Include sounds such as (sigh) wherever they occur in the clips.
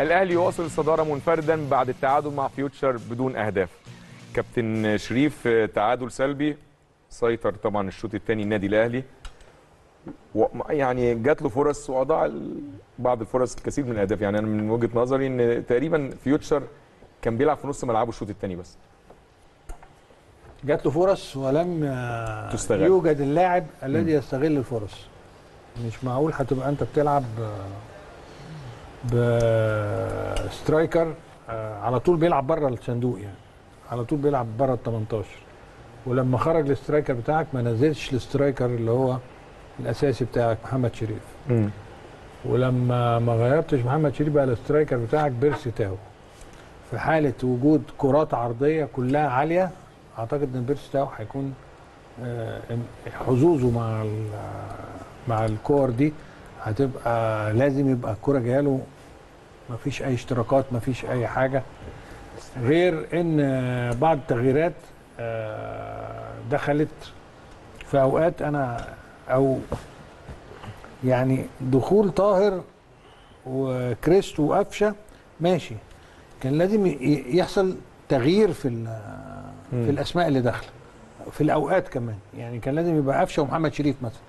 الأهلي يواصل الصدارة منفردا بعد التعادل مع فيوتشر بدون أهداف. كابتن شريف تعادل سلبي. سيطر طبعا الشوط الثاني النادي الأهلي. و- يعني جات له فرص وأضاع بعض الفرص كثير من الأهداف. يعني أنا من وجهة نظري إن تقريبا فيوتشر كان بيلعب في نص ملعبه الشوط الثاني بس. جات له فرص ولم آه، تستغل. يوجد اللاعب الذي يستغل الفرص. مش معقول هتبقى أنت بتلعب ب striker على طول بيلعب بره الصندوق يعني. على طول بيلعب بره ال 18 ولما خرج ال striker بتاعك ما نزلش ال striker اللي هو الأساسي بتاعك محمد شريف. ولما ما غيرتش محمد شريف بقى ال striker بتاعك بيرسي تاو. في حالة وجود كرات عرضية كلها عالية أعتقد إن بيرسي تاو هيكون آه، حظوظه مع مع الكور دي هتبقى لازم يبقى الكرة جاية له ما فيش أي اشتراكات ما فيش أي حاجة. غير إن بعض التغييرات آه، دخلت في أوقات أنا أو يعني دخول طاهر وكريست وقفشة ماشي. كان لازم يحصل تغيير في في الأسماء اللي داخلة. في الأوقات كمان. يعني كان لازم يبقى قفشة ومحمد شريف مثلا.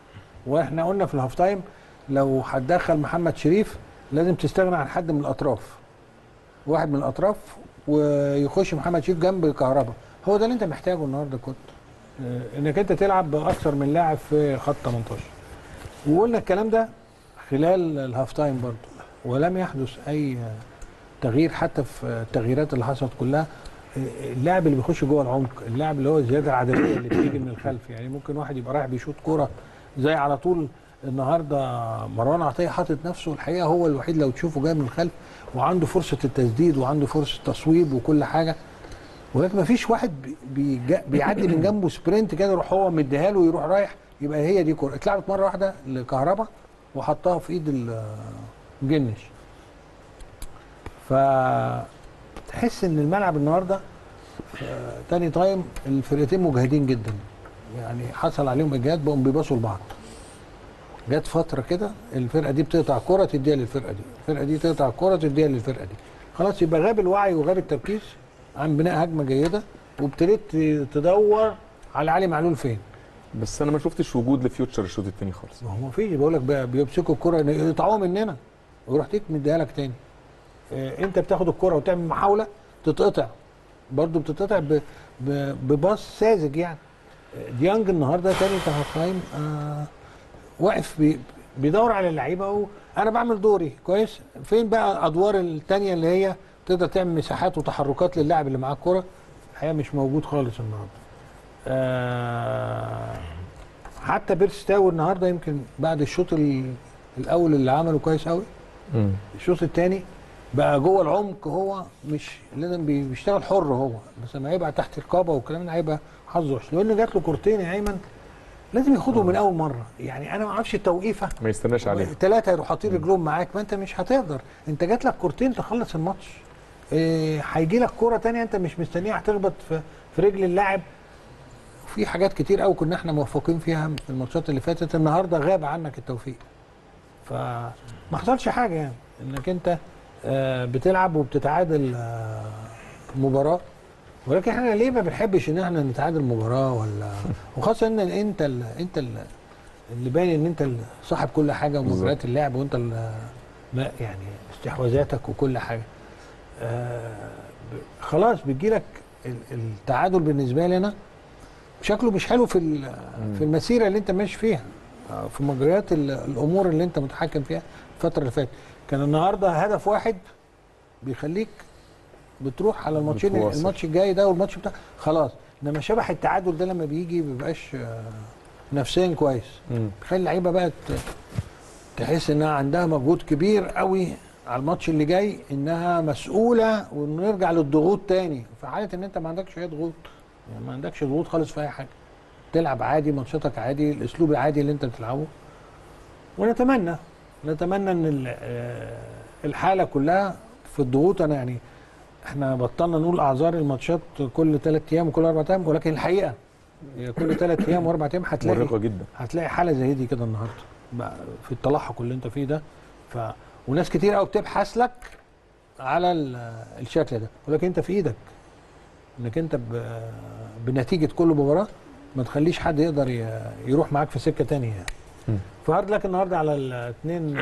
وإحنا قلنا في ال half time لو هتدخل محمد شريف لازم تستغنى عن حد من الأطراف. واحد من الأطراف ويخش محمد شريف جنب كهربا هو ده اللي انت محتاجه النهارده كنت. آه، انك انت تلعب بأكثر من لاعب في خط 18 وقلنا الكلام ده خلال ال half time برضه. ولم يحدث أي تغيير حتى في التغييرات اللي حصلت كلها. اللاعب اللي بيخش جوه العمق اللاعب اللي هو الزيادة العددية اللي بتيجي من الخلف. يعني ممكن واحد يبقى رايح بيشوط كورة زي على طول النهارده مروان عطيه حاطط نفسه الحقيقة هو الوحيد لو تشوفه جاي من الخلف وعنده فرصة التسديد وعنده فرصة تصويب وكل حاجة. ولكن ما فيش واحد بيعدي من جنبه سبرنت كده يروح هو مديها له ويروح رايح يبقى هي دي كورة. اتلعبت مرة واحدة لكهربا وحطها في ايد ال- الجنش. فتحس ان الملعب النهارده آه، تاني تايم الفرقتين مجهدين جدا. يعني حصل عليهم اجهاد بقوا بيباصوا لبعض. جت فترة كده الفرقة دي بتقطع كرة تديها للفرقة دي. الفرقة دي تقطع كرة تديها للفرقة دي. خلاص يبقى غاب الوعي وغاب التركيز عن بناء هجمة جيدة وابتديت تدور على علي معلول فين. بس أنا ما شفتش وجود لفيوتشر الشوط الثاني خالص. ما هو ما فيش. بقول لك بيمسكوا الكرة يقطعوها مننا ويروح تيك مديها لك تاني. آه، أنت بتاخد الكرة وتعمل محاولة تتقطع. برضه بتتقطع بباص ساذج يعني. آه، ديانج النهارده تاني تهايم آه واقف بي- بيدور على اللعيبة وأنا بعمل دوري. كويس؟ فين بقى أدوار التانية اللي هي تقدر تعمل مساحات وتحركات للاعب اللي معاه الكوره الحقيقة مش موجود خالص النهارده. آه حتى بيرس تاو النهارده يمكن بعد الشوط ال- الأول اللي عمله كويس قوي الشوط الثاني بقى جوه العمق هو مش لازم بي- بيشتغل حر هو. بس لما هيبقى تحت رقابه والكلام ده هيبقى حظه وحش. لأن جات له كورتين يا أيمن لازم ياخدهم من أول مرة. يعني أنا ما أعرفش التوقيفة. ما يستناش عليه ثلاثة يروحوا حاطين رجلهم معاك ما انت مش هتقدر. أنت جات لك كورتين تخلص الماتش. إيه، هيجي لك كورة تانية أنت مش مستنيها هتخبط في, في رجل اللاعب. في حاجات كتير قوي كنا إحنا موفقين فيها في الماتشات اللي فاتت. النهارده غاب عنك التوفيق. فما حصلش حاجة يعني. إنك أنت آه، بتلعب وبتتعادل آه، مباراة. ولكن إحنا ليه ما بنحبش ان إحنا نتعادل مباراة ولا وخاصة ان انت ال... انت ال... اللي باين ان انت صاحب كل حاجة ومجريات اللعب وانت ال- ما يعني استحواذاتك وكل حاجة. آه خلاص بتجي لك التعادل بالنسبة لي أنا شكله مش حلو في في المسيرة اللي انت ماشي فيها. آه، في مجريات ال- الأمور اللي انت متحكم فيها الفترة اللي فاتت. كان النهارده هدف واحد بيخليك بتروح على الماتشين. الماتش الجاي ده والماتش بتاع خلاص. انما شبح التعادل ده لما بيجي ما بيبقاش آه، نفسيا كويس. مم. تخلي اللعيبة بقى تحس إنها عندها مجهود كبير قوي على الماتش اللي جاي إنها مسؤولة ونرجع للضغوط تاني. في حالة إن أنت ما عندكش أي ضغوط يعني ما عندكش ضغوط خالص في أي حاجة. تلعب عادي ماتشاتك عادي الأسلوب العادي اللي أنت بتلعبه. ونتمنى نتمنى إن آه، الحالة كلها في الضغوط. أنا يعني إحنا بطلنا نقول أعذار الماتشات كل ثلاث أيام وكل أربع أيام ولكن الحقيقة كل ثلاث أيام وأربع أيام هتلاقي مرهقة جدا. هتلاقي حالة زي دي كده النهارده في التلاحق اللي انت فيه ده. ف وناس كتير قوي بتبحث لك على ال- الشكل ده ولكن انت في إيدك إنك انت ب- بنتيجة كل مباراة ما تخليش حد يقدر ي- يروح معاك في سكة تانية يعني. فهارد لك النهارده على الاثنين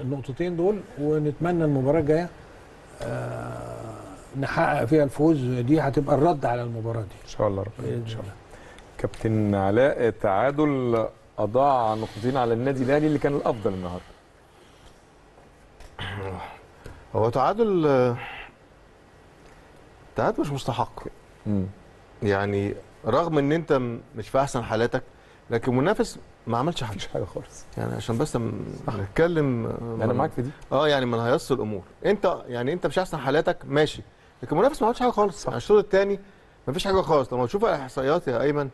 النقطتين دول ونتمنى المباراة الجاية آه، نحقق فيها الفوز دي هتبقى الرد على المباراة دي. إن شاء الله ربنا إن شاء الله. كابتن علاء التعادل أضاع نقطتين على النادي الأهلي اللي كان الأفضل النهارده. (clears throat) هو تعادل تعادل مش مستحق. امم يعني رغم إن أنت م- مش في أحسن حالاتك لكن المنافس ما عملش حاجة. حاجة خالص. يعني عشان بس م- نتكلم أنا معاك في دي. آه يعني ما نهيص الأمور. أنت يعني أنت مش أحسن حالاتك ماشي. لكن المنافس ما عملش حاجة خالص. يعني الشوط الثاني ما فيش حاجة خالص. لما تشوف الاحصائيات يا أيمن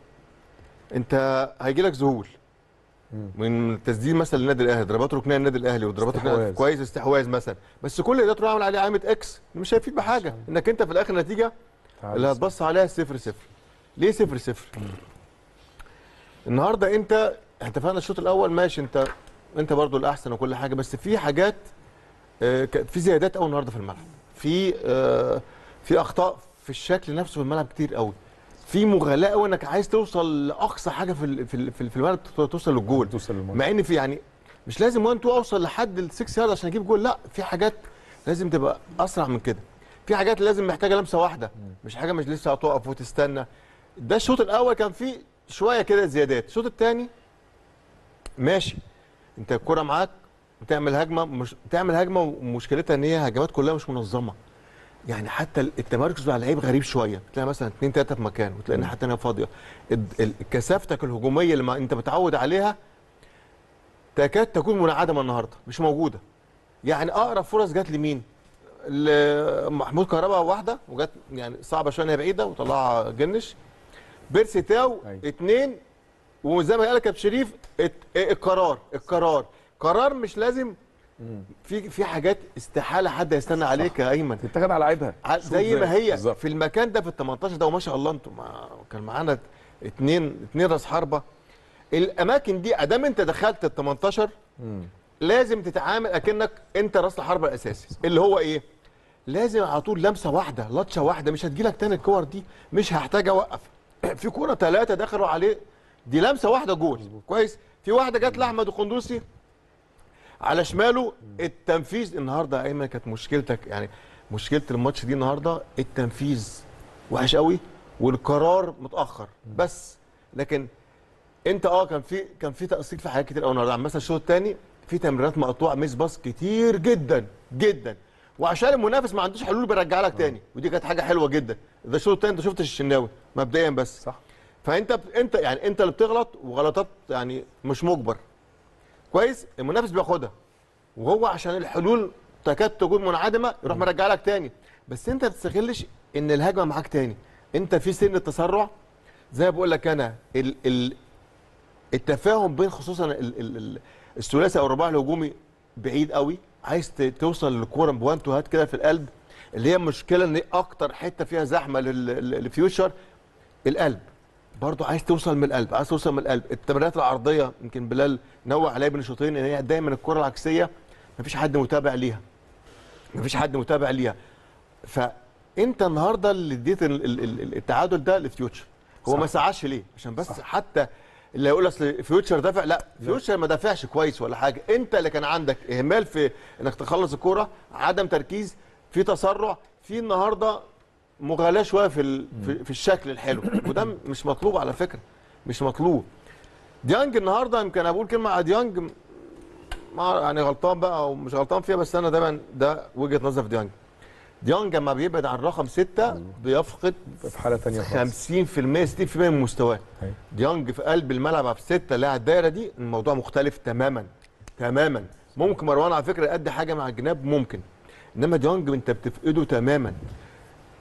أنت هيجي لك ذهول. من تسديد مثلا للنادي الأهلي ضربات ركنية للنادي الأهلي وضربات ركنية. كويس استحواذ مثلا. بس كل ده تروح عامل عليه علامه إكس مش هيفيد بحاجة. إنك أنت في الآخر نتيجة اللي هتبص عليها صفر صفر. ليه صفر صفر؟ النهارده أنت اتفقنا الشوط الأول ماشي أنت أنت برضو الأحسن وكل حاجة بس في حاجات آه، في زيادات قوي النهارده في الملعب. في آه، في أخطاء في الشكل نفسه في الملعب كتير قوي. في مغالاه قوي إنك عايز توصل لأقصى حاجة في في في ال- في الملعب تو- توصل للجول. توصل مع إن في يعني مش لازم 1 2 أوصل لحد ال 6 يارد عشان أجيب جول لأ في حاجات لازم تبقى أسرع من كده. في حاجات لازم محتاجة لمسة واحدة. مش حاجة مش لسه هتقف وتستنى. ده الشوط الأول كان فيه شوية كده زيادات. الشوط الثاني ماشي. أنت الكرة معاك بتعمل هجمة مش بتعمل هجمة ومشكلتها إن هي هجمات كلها مش منظمة. يعني حتى التمركز بتاع اللعيب غريب شوية. تلاقي مثلا اثنين ثلاثة في مكان وتلاقي الناحيه الثانية فاضية. كثافتك الهجومية اللي ما أنت متعود عليها تكاد تكون منعدمة النهارده مش موجودة. يعني أقرب فرص جت لمين؟ لمحمود كهربا واحدة وجت يعني صعبة شوية هي بعيدة وطلعها جنش. بيرسي تاو أيوة. اثنين وزي ما قال كابتن شريف القرار القرار. قرار مش لازم في في حاجات استحالة حد يستنى عليك يا أيمن. تتاخد على لعيبها ع- شوف زي ما هي بالظبط. في المكان ده في ال 18 ده وما شاء الله أنتوا مع كان معانا اتنين اتنين راس حربة. الأماكن دي أدام انت دخلت ال 18 مم. لازم تتعامل أكنك انت راس الحربة الأساسي. اللي هو إيه؟ لازم على طول لمسة واحدة لطشة واحدة. مش هتجيلك تاني الكور دي. مش هحتاج أوقف. (clears throat) في كورة ثلاثة دخلوا عليه دي لمسة واحدة جول. كويس. في واحدة جت لأحمد القندوسي. على شماله التنفيذ. النهارده يا أيمن كانت مشكلتك يعني مشكلة الماتش دي النهارده التنفيذ وحش قوي والقرار متأخر بس. لكن أنت آه كان في كان في تقصير في حاجات كتير قوي النهارده. مثلا الشوط الثاني في تمريرات مقطوعة ميس باص كتير جدا جدا. وعشان المنافس ما عندوش حلول بيرجع لك تاني. ودي كانت حاجة حلوة جدا. ده الشوط الثاني أنت شفتش الشناوي مبدئيا بس. صح. فأنت أنت يعني أنت اللي بتغلط وغلطات يعني مش مجبر. كويس؟ المنافس بياخدها. وهو عشان الحلول تكاد تكون منعدمة يروح مرجع لك تاني. بس انت ما تستغلش ان الهجمة معاك تاني. انت في سن التسرع زي ما بقول لك أنا ال ال التفاهم بين خصوصا ال ال ال الثلاثي أو الرباعي الهجومي بعيد قوي. عايز توصل للكورة ب one two هات كده في القلب اللي هي مشكلة ان أكتر حتة فيها زحمة لل- لل- للفيوتشر القلب. برضه عايز توصل من القلب عايز توصل من القلب. التمريرات العرضية يمكن بلال نوع عليها بين الشوطين إن هي دايما الكرة العكسية مفيش حد متابع ليها. مفيش حد متابع ليها. فأنت النهارده اللي اديت ال- ال- ال- التعادل ده لفيوتشر. هو صح. ما سعاش ليه؟ عشان بس صح. حتى اللي يقول أصل فيوتشر دافع لا. فيوتشر ما دافعش كويس ولا حاجة. أنت اللي كان عندك إهمال في إنك تخلص الكورة عدم تركيز في تسرع في النهارده مغالاة شوية في ال- في, الشكل الحلو. وده مش مطلوب على فكرة. مش مطلوب. ديانج النهارده يمكن أنا بقول كلمة على ديانج يعني غلطان بقى أو مش غلطان فيها بس أنا دايما ده وجهة نظر في ديانج. ديانج لما بيبعد عن رقم ستة بيفقد في حالة ثانية خالص. 50% 60% من مستواه. أيوة. ديانج في قلب الملعب في ستة لاعب الدايرة دي الموضوع مختلف تماما. تماما. ممكن مروان على فكرة يأدي حاجة مع الجناب ممكن. إنما ديانج أنت بتفقده تماما.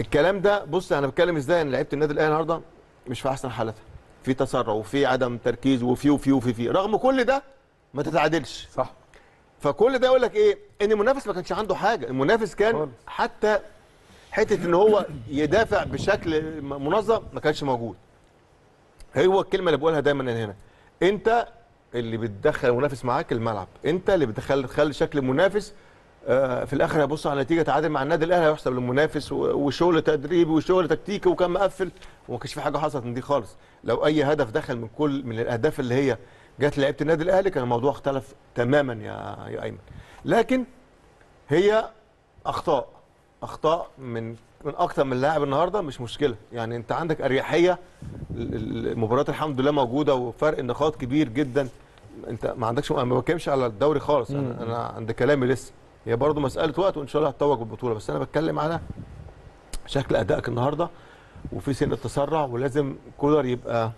الكلام ده بص أنا بتكلم إزاي؟ ان لعيبه النادي الأهلي النهارده مش في أحسن حالتها. في تسرع وفي عدم تركيز وفي وفي وفي في رغم كل ده ما تتعادلش. صح. فكل ده يقول لك إيه؟ إن المنافس ما كانش عنده حاجة. المنافس كان خالص. حتى حتة إن هو يدافع بشكل منظم ما كانش موجود. هو الكلمة اللي بقولها دايما هنا. أنت اللي بتدخل المنافس معاك الملعب. أنت اللي بتدخل تخلي شكل المنافس في الآخر هيبص على النتيجه تعادل مع النادي الأهلي هيحسب للمنافس وشغل تدريبي وشغل تكتيكي وكان مقفل. وما كانش في حاجة حصلت من دي خالص. لو أي هدف دخل من كل من الأهداف اللي هي جت لعيبة النادي الأهلي كان الموضوع اختلف تماما يا يا أيمن. لكن هي أخطاء. أخطاء من من أكتر من لاعب النهارده مش مشكلة. يعني أنت عندك أريحية. ال- ال- المباريات الحمد لله موجودة وفرق النقاط كبير جدا. أنت ما عندكش ما بتكلمش على الدوري خالص. أنا, أنا عند كلامي لسه. هي برضه مسألة وقت وإن شاء الله هتتوج بالبطولة. بس أنا بتكلم على شكل أدائك النهارده وفي سن التسرع ولازم كولر يبقى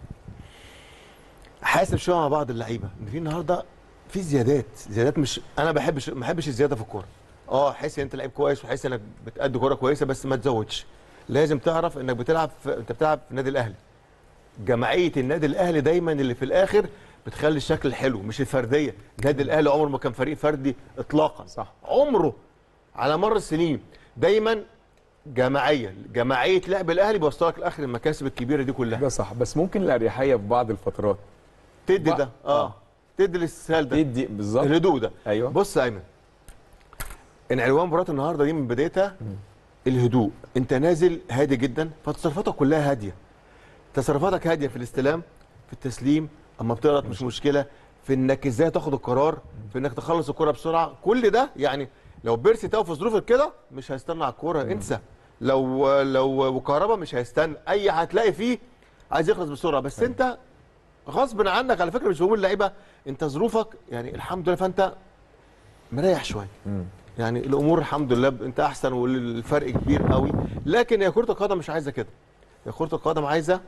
حاسب شوية مع بعض اللعيبة. إن في النهارده في زيادات زيادات مش أنا بحبش ما بحبش الزيادة في الكورة. آه حس إن أنت لعيب كويس وحس إنك بتأدي كورة كويسة بس ما تزودش. لازم تعرف إنك بتلعب في... أنت بتلعب في النادي الأهلي. جماعيه النادي الأهلي دايما اللي في الآخر بتخلي الشكل حلو مش الفردية. النادي الاهلي عمره ما كان فريق فردي اطلاقا. صح. عمره على مر السنين دايما جماعية جماعية لعب الأهلي بيوصلك لآخر المكاسب الكبيرة دي كلها. ده صح. بس ممكن الأريحية في بعض الفترات. تدي ده. آه. تدي الاستسهال ده. تدي بالظبط. الهدوء ده. أيوه. بص يا أيمن. ان عنوان مباراة النهارده دي من بدايتها الهدوء. انت نازل هادي جدا فتصرفاتك كلها هادية. تصرفاتك هادية في الاستلام في التسليم أما بتغلط مش مشكلة. في إنك إزاي تاخد القرار في إنك تخلص الكره بسرعة. كل ده يعني لو بيرسي تاو في ظروف كده مش هيستنى على الكورة. انسى. لو لو وكهربا مش هيستنى. أي هتلاقي فيه عايز يخلص بسرعة. بس أنت غصب عنك على فكرة مش بقول اللعيبه أنت ظروفك يعني الحمد لله. فأنت مريح شوية. يعني الأمور الحمد لله أنت أحسن والفرق كبير قوي. لكن هي كرة القدم مش عايزة كده. هي كرة القدم عايزة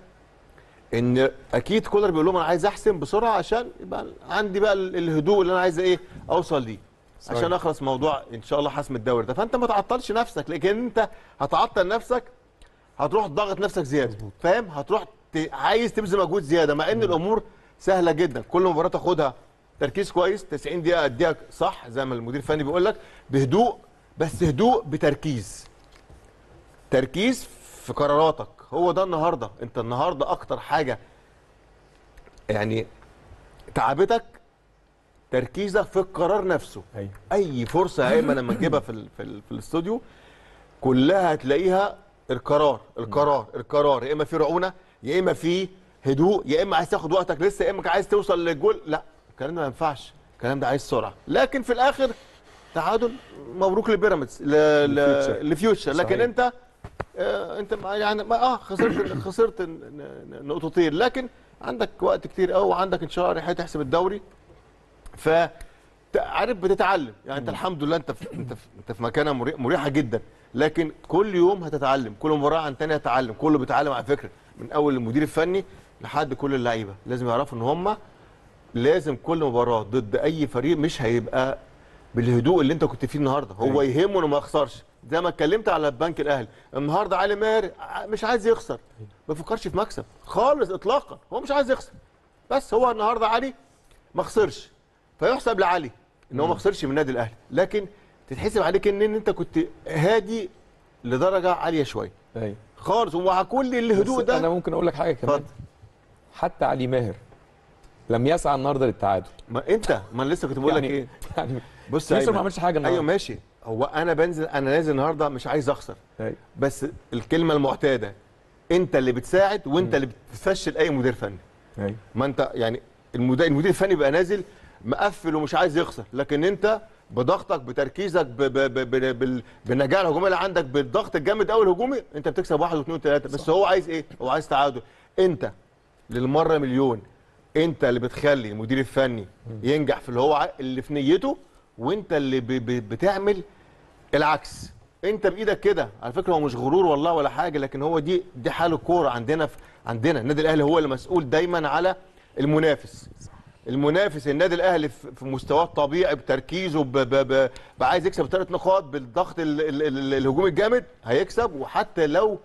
إن أكيد كولر بيقول لهم أنا عايز أحسن بسرعة عشان يبقى عندي بقى ال- الهدوء اللي أنا عايز إيه أوصل ليه. صحيح. عشان أخلص موضوع إن شاء الله حسم الدوري ده. فأنت ما تعطلش نفسك لكن أنت هتعطل نفسك هتروح تضغط نفسك زيادة. فاهم؟ هتروح ت... عايز تبذل مجهود زيادة مع إن الأمور سهلة جدا. كل مباراة تاخدها تركيز كويس 90 دقيقة اديها صح زي ما المدير الفني بيقول لك بهدوء بس هدوء بتركيز. تركيز في قراراتك. هو ده النهارده. انت النهارده أكتر حاجة يعني تعبتك تركيزك في القرار نفسه. أيوه. أي فرصة يا ايمن لما تجيبها في ال في, ال في الاستوديو كلها هتلاقيها القرار القرار القرار. يا إما في رعونة يا إما في هدوء يا إما عايز تاخد وقتك لسه يا إما عايز توصل للجول. لا الكلام ده ما ينفعش. الكلام ده عايز سرعة. لكن في الآخر تعادل مبروك لبيراميدز لفيوتشر. لكن صحيح. أنت انت ما- يعني ما آه خسرت خسرت نقطتين. لكن عندك وقت كتير قوي وعندك ان شاء الله ريحه تحسب الدوري. ف عارف بتتعلم. يعني انت الحمد لله انت في انت في انت في مكانة مري- مريحة جدا. لكن كل يوم هتتعلم. كل مباراة عن تانية هتتعلم. كله بيتعلم على فكرة. من أول المدير الفني لحد كل اللعيبة. لازم يعرفوا إن هم لازم كل مباراة ضد أي فريق مش هيبقى بالهدوء اللي انت كنت فيه النهارده. هو يهمه إنه ما يخسرش. زي ما اتكلمت على البنك الاهلي النهارده علي ماهر مش عايز يخسر. ما بيفكرش في مكسب خالص اطلاقا هو مش عايز يخسر. بس هو النهارده علي ما خسرش. فيحسب لعلي إن هو ما خسرش من النادي الاهلي. لكن تتحسب عليك إن أنت كنت هادي لدرجة عالية شوية. أيوه. خالص ومع كل الهدوء بس أنا ده ممكن أقول لك حاجة كمان. اتفضل. حتى علي ماهر لم يسعى النهارده للتعادل. ما أنت ما أنا لسه كنت بقول لك يعني إيه؟ يعني بص فيوتشر ما. عملش حاجة أيوه النهارده ماشي. هو أنا بنزل أنا نازل النهارده مش عايز أخسر. أيوة. بس الكلمة المعتادة أنت اللي بتساعد وأنت اللي بتفشل أي مدير فني. أيوه. ما أنت يعني المدير المدير الفني بيبقى نازل مقفل ومش عايز يخسر. لكن أنت بضغطك بتركيزك ب ب ب ب بال- بالنجاح الهجومي اللي عندك بالضغط الجامد قوي الهجومي أنت بتكسب واحد واثنين وثلاثة. بس هو عايز إيه؟ هو عايز تعادل. أنت للمرة مليون أنت اللي بتخلي المدير الفني ينجح في اللي هو اللي في نيته وانت اللي بتعمل العكس. انت بإيدك كده. على فكرة هو مش غرور والله ولا حاجة لكن هو دي دي حال الكورة عندنا في عندنا. النادي الأهلي هو اللي مسؤول دايما على المنافس. المنافس النادي الأهلي في مستواه الطبيعي بتركيزه ب ب ب ب- عايز يكسب ثلاث نقاط بالضغط ال ال ال الهجومي الجامد هيكسب. وحتى لو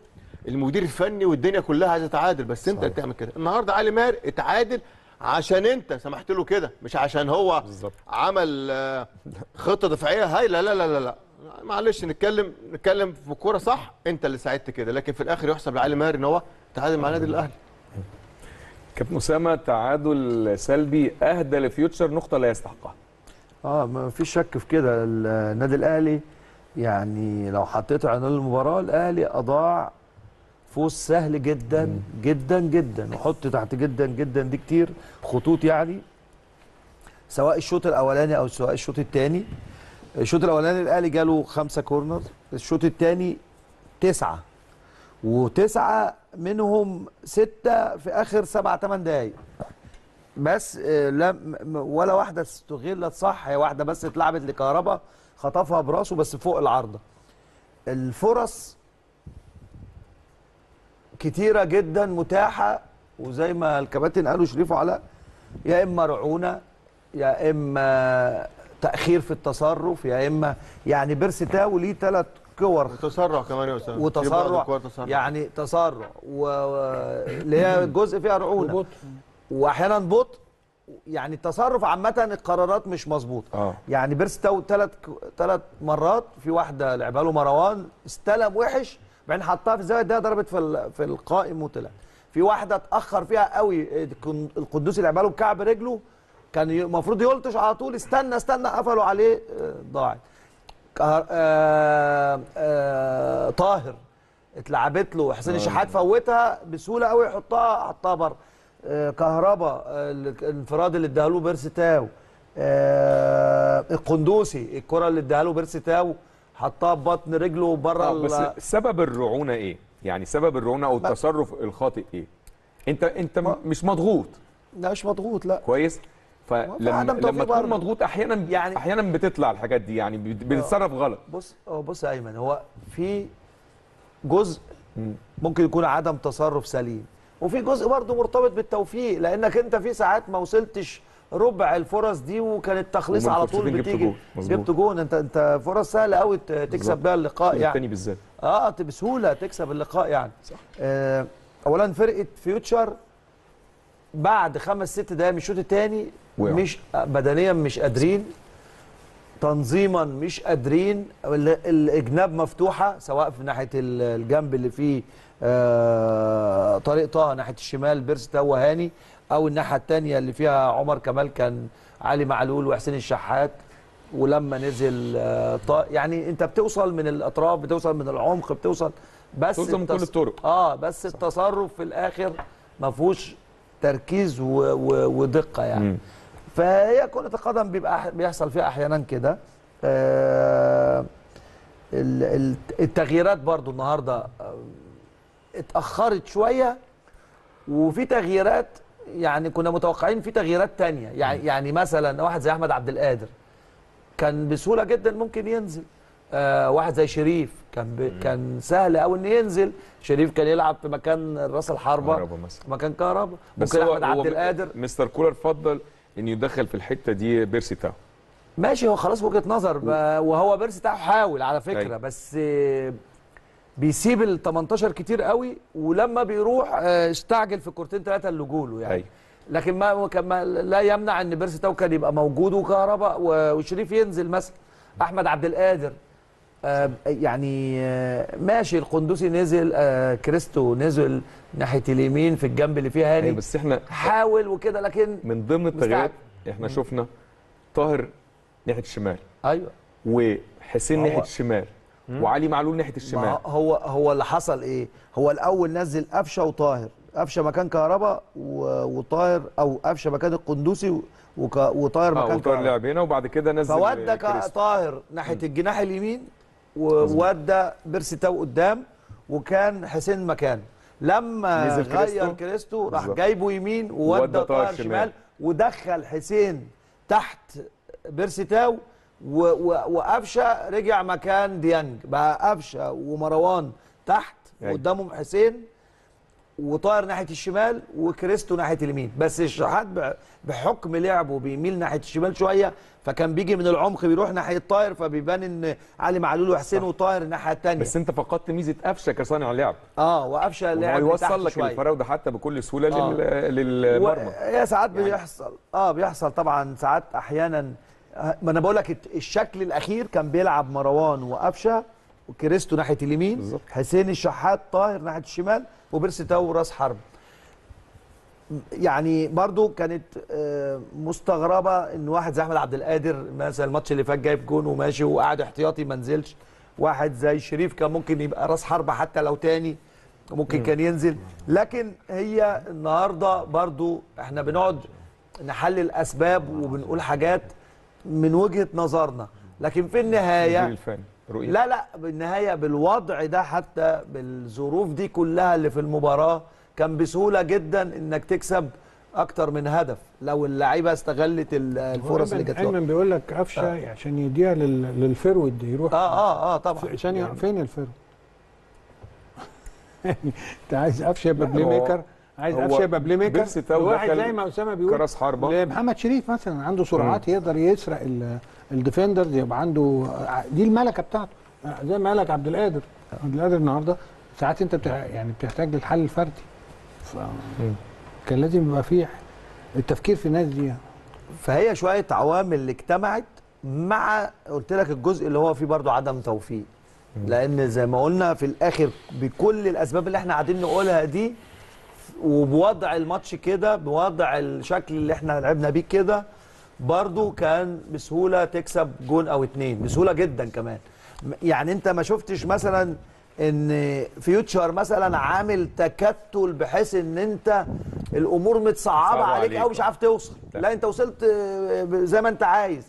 المدير الفني والدنيا كلها عايزة تعادل بس انت اللي تعمل كده. النهارده علي ماهر اتعادل عشان انت سمحت له كده مش عشان هو بالظبط. عمل آه، خطة دفاعية هاي لا لا لا لا لا. معلش نتكلم نتكلم في الكورة صح انت اللي ساعدت كده. لكن في الآخر يحسب لعلي ماهر إن هو تعادل مع النادي الأهلي. كابتن أسامة تعادل سلبي أهدى لفيوتشر نقطة لا يستحقها. آه ما فيش شك في كده. النادي الأهلي يعني لو حطيت عنوان المباراة الأهلي أضاع فوز سهل جدا جدا جدا. وحط تحت جدا جدا دي كتير. خطوط يعني سواء الشوط الأولاني أو سواء الشوط الثاني الشوط الأولاني الأهلي جاله خمسة كورنر. الشوط الثاني تسعة. وتسعة منهم ستة في آخر سبع ثمان دقائق بس آه، لم ولا واحدة استغلت صح. هي واحدة بس اتلعبت لكهربا خطفها براسه بس فوق العارضة. الفرص كتيرة جدا متاحة وزي ما الكباتن قالوا شريف وعلاء يا إما رعونة يا إما تأخير في التصرف يا إما يعني بيرسي تاو ليه ثلاث كور. تسرع كمان يا أستاذ. وتسرع. يعني تسرع اللي هي جزء فيها رعونة. وبطء. واحيانا بطء يعني التصرف عامة القرارات مش مظبوطة. آه. يعني بيرس تاو ثلاث ثلاث مرات في واحدة لعبها له مروان استلم وحش بعدين حطها في الزاويه ده ضربت في في القائم وطلع. في واحدة اتأخر فيها قوي القدوسي لعبها له بكعب رجله كان المفروض يلطش على طول. استنى استنى قفلوا عليه آه، ضاعت. آه، آه، طاهر اتلعبت له. حسين الشحات فوتها بسهولة قوي يحطها حطها بره. كهربا ال- الانفراد اللي اداها له بيرسي تاو القندوسي الكرة اللي اداها له بيرسي تاو. حطها ببطن رجله بره آه، بس سبب الرعونة إيه؟ يعني سبب الرعونة أو التصرف الخاطئ إيه؟ أنت أنت مش مضغوط لا مش مضغوط لا كويس؟ فلما لما تكون. مضغوط أحيانا يعني- يعني أحيانا بتطلع الحاجات دي يعني بت- بتتصرف غلط بص هو بص يا أيمن هو في جزء ممكن يكون عدم تصرف سليم وفي جزء برضه مرتبط بالتوفيق لأنك أنت في ساعات ما وصلتش ربع الفرص دي وكان التخليص ومن على طول بتيجي جون. مظبوط. جبت جون انت انت فرص سهلة قوي تكسب. بيها اللقاء يعني الثاني بالذات آه بسهولة تكسب اللقاء يعني صح. آه اولا فرقة فيوتشر بعد خمس ست دقايق من الشوط الثاني. مش بدنيا مش قادرين تنظيما مش قادرين ال- الإجناب مفتوحة سواء في ناحية ال- الجنب اللي فيه آه طريق طه ناحية الشمال بيرس تاو وهاني أو الناحية الثانية اللي فيها عمر كمال كان علي معلول وحسين الشحات ولما نزل آه يعني أنت بتوصل من الأطراف بتوصل من العمق بتوصل بس توصل من كل الطرق. آه بس التصرف في الآخر ما فيهوش تركيز و... و... ودقة يعني مم. فهي كرة القدم بيبقى بيحصل فيها أحيانا كده آه، ال- ال- التغييرات برضو النهارده آه، اتأخرت شوية وفي تغييرات يعني كنا متوقعين في تغييرات تانية. يعني يعني مثلا واحد زي أحمد عبد القادر كان بسهولة جدا ممكن ينزل. آه واحد زي شريف كان ب... كان سهل قوي إنه ينزل. شريف كان يلعب في مكان راس الحربة. مكان كهربا ممكن أحمد عبد القادر. مستر كولر فضل إنه يدخل في الحتة دي بيرسي تاو ماشي هو خلاص وجهة نظر. ب- وهو بيرسي بتاعه حاول على فكرة. أيوة. بس آه، بيسيب ال 18 كتير قوي ولما بيروح آه، استعجل في الكورتين ثلاثة اللي جوله يعني. أيوة. لكن ما كان لا يمنع إن بيرسي تاو كان يبقى موجود وكهرباء وشريف ينزل مثلا. أحمد عبد القادر آه، يعني آه، ماشي القندوسي نزل كريستو نزل ناحية اليمين في الجنب اللي فيه هاني. أيوة بس إحنا حاول وكده لكن من ضمن التغييرات إحنا شفنا طاهر ناحية الشمال. أيوه. وحسين ناحية الشمال. وعلي معلول ناحية ما الشمال هو هو اللي حصل إيه هو الأول نزل قفشة وطاهر قفشة مكان كهربا وطاهر أو قفشة مكان القندوسي وك- وطاهر آه مكان وطاهر كهربا لعب هنا وبعد كده نزل فودى آه، كريستو. طاهر ناحية الجناح اليمين وودى بيرسي تاو قدام وكان حسين مكانه لما نزل كريستو. غير كريستو راح بالظبط. جايبه يمين وودى طاهر شمال. ودخل حسين تحت بيرسي تاو وقفشه رجع مكان ديانج. بقى قفشه ومروان تحت أيوة. قدامهم حسين وطاهر ناحية الشمال وكريستو ناحية اليمين. بس الشحات بحكم لعبه بيميل ناحية الشمال شوية فكان بيجي من العمق بيروح ناحية طاهر فبيبان إن علي معلول وحسين وطاهر الناحية الثانية بس أنت فقدت ميزة قفشه كصانع لعب. آه وقفشه لعب يوصل لك. الفراوده حتى بكل سهولة آه. لل... للمرمى. هي ساعات بيحصل. آه بيحصل طبعا. ساعات أحيانا ما أنا بقول لك الشكل الاخير كان بيلعب مروان وقفشه وكريستو ناحية اليمين بالظبط. حسين الشحات طاهر ناحية الشمال وبيرسي تاو راس حرب. يعني برضو كانت آه، مستغربة إن واحد زي أحمد عبد القادر مثلا الماتش اللي فات جايب جون وماشي وقاعد احتياطي ما نزلش. واحد زي شريف كان ممكن يبقى راس حربه حتى لو تاني ممكن كان ينزل. لكن هي النهارده برضو إحنا بنقعد نحلل أسباب وبنقول حاجات من وجهة نظرنا. لكن في المدير النهايه لا لا بالنهاية بالوضع ده حتى بالظروف دي كلها اللي في المباراة كان بسهولة جدا إنك تكسب أكتر من هدف لو اللعيبة استغلت ال- الفرص اللي جات لهم. أيمن بيقول لك قفشة عشان يديها لل- للفرود يروح. آه آه آه طبعا. عشان يعني يعني فين الفرود؟ (laughs) يعني أنت عايز قفشة يبقى play هو- maker عايز قفشه يبقى playmaker واحد زي ما أسامة بيقول كراس حربة. لمحمد شريف مثلا عنده سرعات يقدر يسرق ال- الديفندرز يبقى عنده دي الملكة بتاعته. زي ما قالك عبد القادر. عبد القادر النهارده ساعات أنت بتح... يعني بتحتاج للحل الفردي. ف... كان لازم يبقى فيه التفكير في الناس دي. فهي شوية عوامل اجتمعت مع قلت لك الجزء اللي هو فيه برضو عدم توفيق. لأن زي ما قلنا في الآخر بكل الأسباب اللي إحنا قاعدين نقولها دي وبوضع الماتش كده بوضع الشكل اللي إحنا لعبنا بيه كده برضو كان بسهولة تكسب جون أو اتنين بسهولة جدا كمان يعني انت ما شفتش مثلا إن فيوتشر مثلا عامل تكتل بحيث إن انت الأمور متصعبة عليك. أو مش عارف توصل لا. لا انت وصلت آه، زي ما انت عايز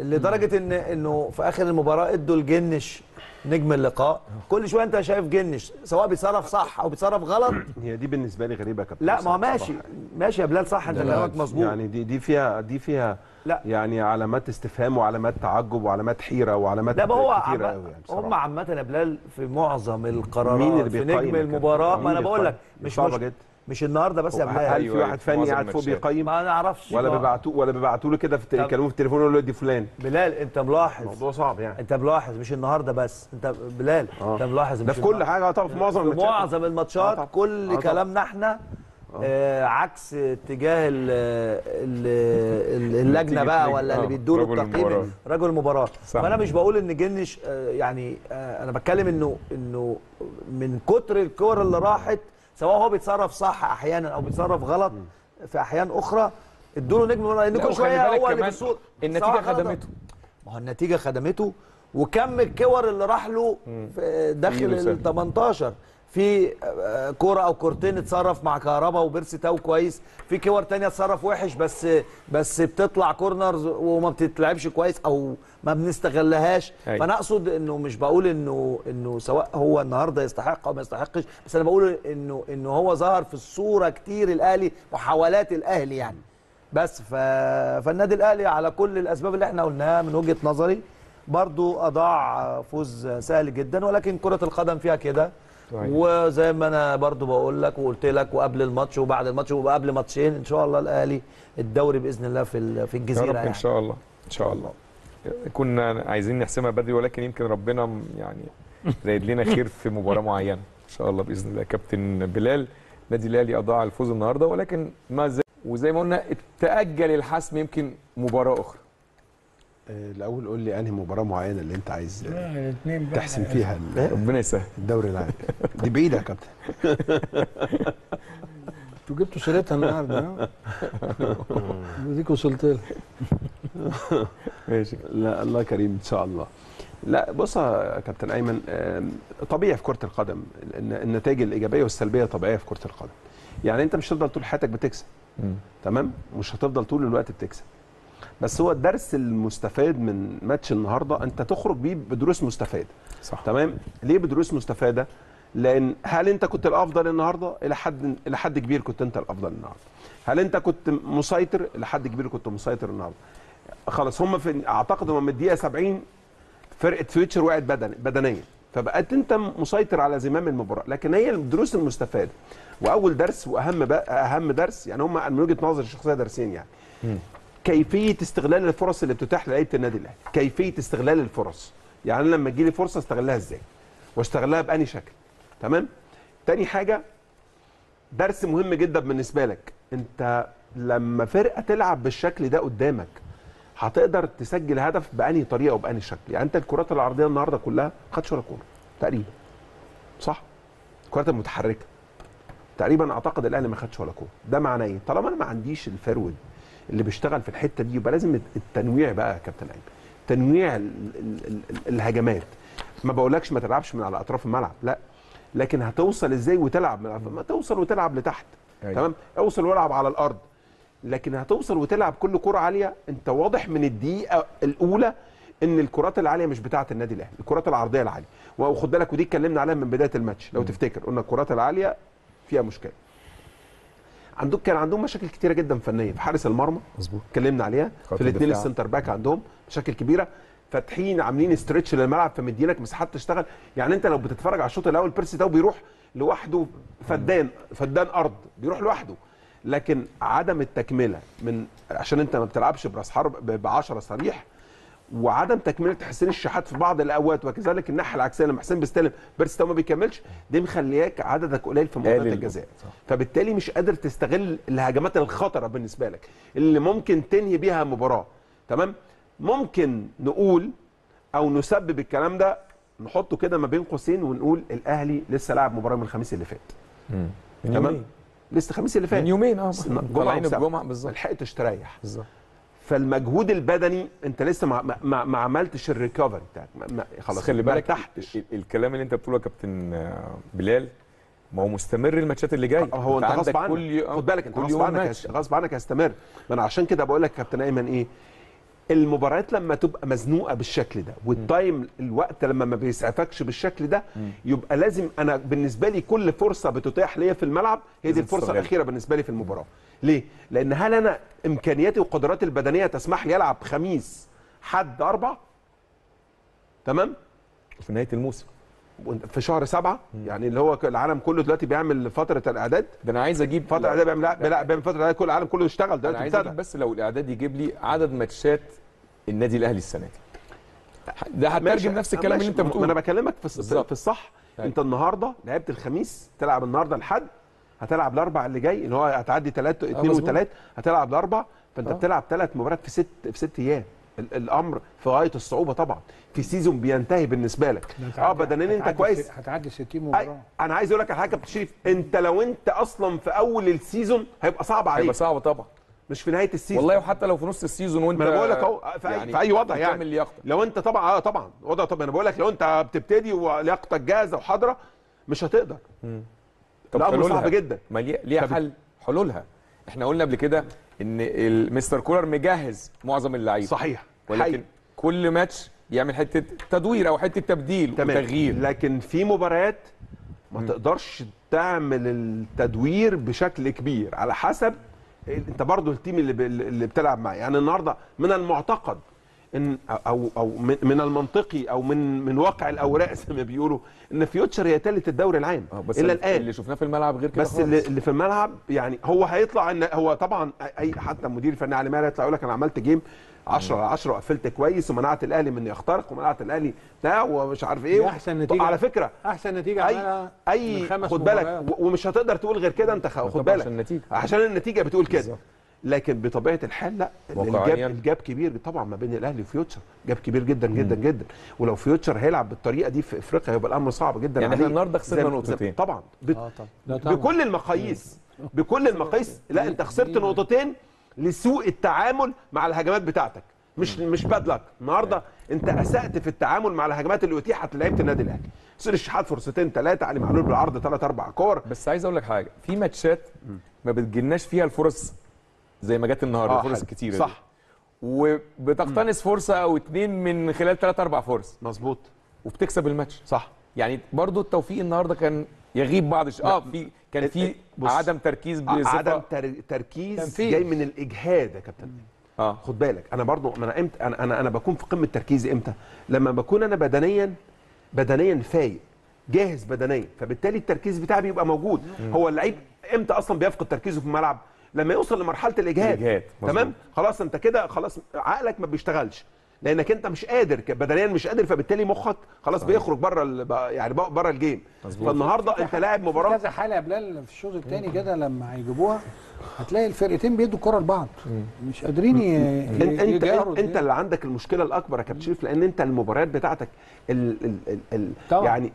لدرجة إن إنه في آخر المباراة إدوا الجنش نجم اللقاء كل شوية أنت شايف جنش سواء بيتصرف صح أو بيتصرف غلط (clears throat) هي دي بالنسبة لي غريبة يا كابتن لا ما هو ماشي. ماشي يا بلال صح أنت كلامك مظبوط يعني دي دي فيها دي فيها لا. يعني علامات استفهام وعلامات تعجب وعلامات حيرة وعلامات لا هو كتيرة. قوي يعني هم عامة يا بلال في معظم القرارات مين اللي في نجم؟ المباراة ما أنا بقول لك؟ مش صعبة مش, النهارده بس يا هو بلال هل في أيوة، واحد فني قاعد فوق. بيقيم ما نعرفش ولا بيبعتوه ولا بيبعتوا له كده في يكلموه في التليفون يقول له دي فلان بلال انت ملاحظ الموضوع صعب يعني انت ملاحظ مش النهارده بس انت بلال آه. انت ملاحظ ده في كل. حاجة طبعا في معظم في الماتشات. معظم آه الماتشات طبعا. كل آه. كلامنا إحنا آه عكس اتجاه ال ال ال اللجنة بقى. ولا اللي آه، بيدوا له رجل التقييم المباراة. رجل المباراة. فأنا مش بقول إن جنش آه يعني آه أنا بتكلم انه إنه من كتر الكور اللي راحت سواء هو بيتصرف صح أحيانا أو بيتصرف غلط في أحيان أخرى ادوا له نجم لأن لا، كل شوية هو اللي غلط. أو- خدمته. ما هو النتيجة خدمته وكم الكور اللي راح له في داخل. ال 18 في آه، كورة أو كورتين اتصرف مع كهربا وبيرسي تاو كويس. في كور تانية اتصرف وحش بس بس بتطلع corners وما بتتلعبش كويس أو ما بنستغلهاش أيوة. فأنا أقصد إنه مش بقول إنه إنه سواء هو النهارده يستحق أو ما يستحقش بس أنا بقول إنه إنه هو ظهر في الصورة كتير الأهلي محاولات الأهلي يعني بس ف... فالنادي الأهلي على كل الأسباب اللي إحنا قلناها من وجهة نظري برضو أضاع فوز سهل جدا ولكن كرة القدم فيها كده صحيح. وزي ما أنا برضو بقول لك وقلت لك وقبل الماتش وبعد الماتش وقبل ماتشين إن شاء الله الأهلي الدوري بإذن الله في في يا الجزيره رب يعني. ان شاء الله إن شاء الله كنا عايزين نحسمها بدري ولكن يمكن ربنا يعني رايد لنا خير في مباراة معينة. إن شاء الله بإذن الله. كابتن بلال النادي الأهلي أضاع الفوز النهارده ولكن ما زال وزي ما قلنا تأجل الحسم يمكن مباراة أخرى. آه، الأول قول لي أنهي مباراة معينة اللي أنت عايز تحسم فيها ال- ربنا يسهل. الدوري العام. دي بعيدة يا كابتن. (laughs) أنتوا جبتوا سيرتها النهارده ها؟ (laughs) وديك وصلت لها. ماشي. لا الله كريم إن شاء الله. لا بص يا كابتن أيمن طبيعي في كرة القدم النتائج الإيجابية والسلبية طبيعية في كرة القدم. يعني أنت مش هتفضل طول حياتك بتكسب. تمام؟ مش هتفضل طول الوقت بتكسب. بس هو الدرس المستفاد من ماتش النهارده أنت تخرج بيه بدروس مستفادة. صح. تمام؟ ليه بدروس مستفادة؟ لأن هل أنت كنت الأفضل النهارده؟ إلى حد إلى حد كبير كنت أنت الأفضل النهارده. هل أنت كنت مسيطر؟ إلى حد كبير كنت مسيطر النهارده. خلاص هم في أعتقد هم من الدقيقة 70 فرقة فيوتشر وقعت بدن بدنيا. فبقت أنت مسيطر على زمام المباراة. لكن هي الدروس المستفادة. وأول درس وأهم بقى أهم درس يعني هم من وجهة نظري الشخصية درسين يعني. كيفية استغلال الفرص اللي بتتاح لعيبة النادي الأهلي. كيفية استغلال الفرص. يعني لما تجي لي فرصة استغلها إزاي؟ واستغلها بأني شكل؟ تمام؟ تاني حاجة درس مهم جدا بالنسبة لك. انت لما فرقة تلعب بالشكل ده قدامك هتقدر تسجل هدف بأني طريقة وبأني شكل. يعني انت الكرات العرضية النهارده كلها ما خدش ولا كوره تقريبا. صح؟ الكرات المتحركة. تقريبا أعتقد الأهلي ما خدش ولا كورة. ده معناه إيه؟ طالما أنا ما عنديش الفرود اللي بيشتغل في الحتة دي يبقى لازم التنويع بقى يا كابتن ايمن تنويع ال ال ال ال الهجمات. ما بقولكش ما تلعبش من على أطراف الملعب. لا. لكن هتوصل إزاي وتلعب ما توصل وتلعب لتحت أيوة. تمام؟ اوصل والعب على الأرض. لكن هتوصل وتلعب كل كرة عالية أنت واضح من الدقيقة الأولى إن الكرات العالية مش بتاعة النادي الأهلي الكرات العرضية العالية. وخد بالك ودي اتكلمنا عليها من بداية الماتش لو تفتكر. قلنا الكرات العالية فيها مشكلة. عندهم كان عندهم مشاكل كتيرة جدا فنية. في حارس المرمى مظبوط. اتكلمنا عليها. في الاثنين. ال centre back عندهم مشاكل كبيرة. فاتحين عاملين stretch للملعب فمدينك مساحات تشتغل يعني انت لو بتتفرج على الشوط الأول بيرسي تاو بيروح لوحده فدان فدان أرض بيروح لوحده لكن عدم التكملة من عشان انت ما بتلعبش برأس حرب ب 10 صريح وعدم تكملة حسين الشحات في بعض الأوقات وكذلك الناحية العكسية لما حسين بيستلم بيرسي تاو ما بيكملش دي مخلياك عددك قليل في منطقه. الجزاء. فبالتالي مش قادر تستغل الهجمات الخطرة بالنسبة لك اللي ممكن تنهي بيها مباراة تمام ممكن نقول أو نسبب الكلام ده نحطه كده ما بين قوسين ونقول الأهلي لسه لاعب مباراة من الخميس اللي فات. من تمام؟ لسه الخميس اللي فات. من يومين آه. جمعة وسبت. بجمعة ما بالظبط. لحقتش تريح. بالظبط. فالمجهود البدني انت لسه ما, ما- ما, عملتش الريكفري بتاعك. خلاص خلي بالك الكلام اللي انت بتقوله يا كابتن آه، بلال ما هو مستمر الماتشات اللي جاية. هو انت غصب عندك عنك. كل آه، خد بالك انت غصب عنك غصب عنك هيستمر. ما أنا عشان كده بقول لك كابتن أيمن إيه المباريات لما تبقى مزنوقة بالشكل ده والتايم الوقت لما ما بيسعفكش بالشكل ده يبقى لازم أنا بالنسبة لي كل فرصة بتتاح ليا في الملعب هي دي الفرصة. الأخيرة بالنسبة لي في المباراة. ليه؟ لأن هل أنا إمكانياتي وقدراتي البدنية تسمح لي ألعب خميس حد أربع تمام؟ في نهاية الموسم. في شهر سبعة؟ يعني اللي هو العالم كله دلوقتي بيعمل فترة الإعداد. ده أنا عايز أجيب فترة الاعداد بيعمل بيعمل فترة الإعداد كل العالم كله يشتغل أنا دلوقتي عايز ابتدى. أجيب بس لو الإعداد يجيب لي عدد ماتشات النادي الأهلي السنة دي ده. هترجم نفس الكلام اللي. انت ما بتقوله أنا بكلمك في, بالظبط. في الصح أيوة. أنت النهارده لعبت الخميس تلعب النهارده الحد هتلعب الأربع اللي جاي اللي هو هتعدي ثلاثة اثنين مظبوط. وثلاث هتلعب الأربع فأنت آه. بتلعب ثلاث مباريات في ست في ست أيام ال- الأمر في غاية الصعوبة طبعا في season بينتهي بالنسبة لك آه بدنيا أنت كويس هتعدي 60 أي مباراة أنا عايز أقول لك على حاجة يا كابتن شريف أنت لو أنت أصلا في أول ال season هيبقى صعب عليك هيبقى صعب طبعا مش في نهاية ال season. والله وحتى لو في نص ال season وانت ما أنا بقول لك أهو في, أي في أي وضع يعني. لياقتك لو أنت طبعا آه طبعا وضع طبعا. أنا بقول لك لو أنت بتبتدي ولياقتك جاهزة وحاضرة مش هتقدر. الامر حلولها. صعب جدا. ما ليه- ليها طب- حل؟ حلولها. إحنا قلنا قبل كده إن المستر كولر مجهز معظم اللعيبة. صحيح. ولكن حقيقي. كل ماتش يعمل حتة تدوير أو حتة تبديل تمام. وتغيير. لكن في مباريات ما تقدرش تعمل التدوير بشكل كبير على حسب انت برضو ال team اللي اللي بتلعب معاه يعني النهارده من المعتقد إن أو أو من من المنطقي أو من من واقع الأوراق (laughs) زي ما بيقولوا إن فيوتشر هي ثالث الدوري العام آه، بس إلى اللي- الآن. اللي شفناه في الملعب غير كده بس اللي, اللي في الملعب يعني هو هيطلع ان هو طبعا اي حتى المدير الفني علي ماهر يطلع يقول لك أنا عملت game 10 على 10 وقفلت كويس ومنعت الأهلي من يخترق ومنعت الأهلي بتاع ومش عارف إيه. دي أحسن نتيجة. على فكرة أحسن نتيجة اي اي من خمس خد بالك ومش هتقدر تقول غير كده أنت خد بالك. عشان النتيجة. عشان النتيجة بتقول كده. بالظبط. لكن بطبيعة الحال لا ال gap. ال gap كبير طبعا ما بين الأهلي وفيوتشر gap كبير جدا جدا جدا. ولو فيوتشر هيلعب بالطريقة دي في إفريقيا هيبقى الأمر صعب جدا. يعني عليه. إحنا النهاردة خسرنا نقطتين. طبعا. بت- آه طبعا. بكل المقاييس. بكل المقاييس. لا أنت خسرت نقطتين لسوء التعامل مع الهجمات بتاعتك. مش مش باد لك النهارده أنت أسأت في التعامل مع الهجمات اللي أتيحت لعيبة النادي الأهلي. حسين الشحات فرصتين ثلاثة علي معلول بالعرض ثلاث أربع كور. بس عايز أقول لك حاجة. في ماتشات ما بتجيلناش فيها الفرص زي ما جت النهارده آه، الفرص حلو. الكتيره صح. دي. وبتقتنص فرصة أو اتنين من خلال ثلاث أربع فرص مظبوط وبتكسب الماتش صح يعني برضو التوفيق النهارده كان يغيب بعض. آه في كان في. عدم تركيز بصفه عدم تر... تركيز تنفيذ. جاي من الإجهاد يا كابتن آه خد بالك أنا برضو أنا إمتى أنا أنا أنا بكون في قمة تركيزي إمتى لما بكون أنا بدنيا بدنيا فايق جاهز بدنيا فبالتالي التركيز بتاعي بيبقى موجود هو اللعيب إمتى أصلا بيفقد تركيزه في الملعب لما يوصل لمرحلة الإجهاد الإجهاد،. تمام خلاص أنت كده خلاص عقلك ما بيشتغلش لانك انت مش قادر بدنيا مش قادر فبالتالي مخك خلاص بيخرج بره ال- بقى- يعني بره الجيم مظبوط. فالنهاردة انت لاعب مباراة كذا حالة يا بلال في الشوط الثاني كده لما هيجيبوها هتلاقي الفرقتين بيدوا الكرة لبعض مش قادرين ي- انت انت. اللي عندك المشكلة الأكبر يا كابتن شريف لأن انت المباريات بتاعتك ال ال ال ال. يعني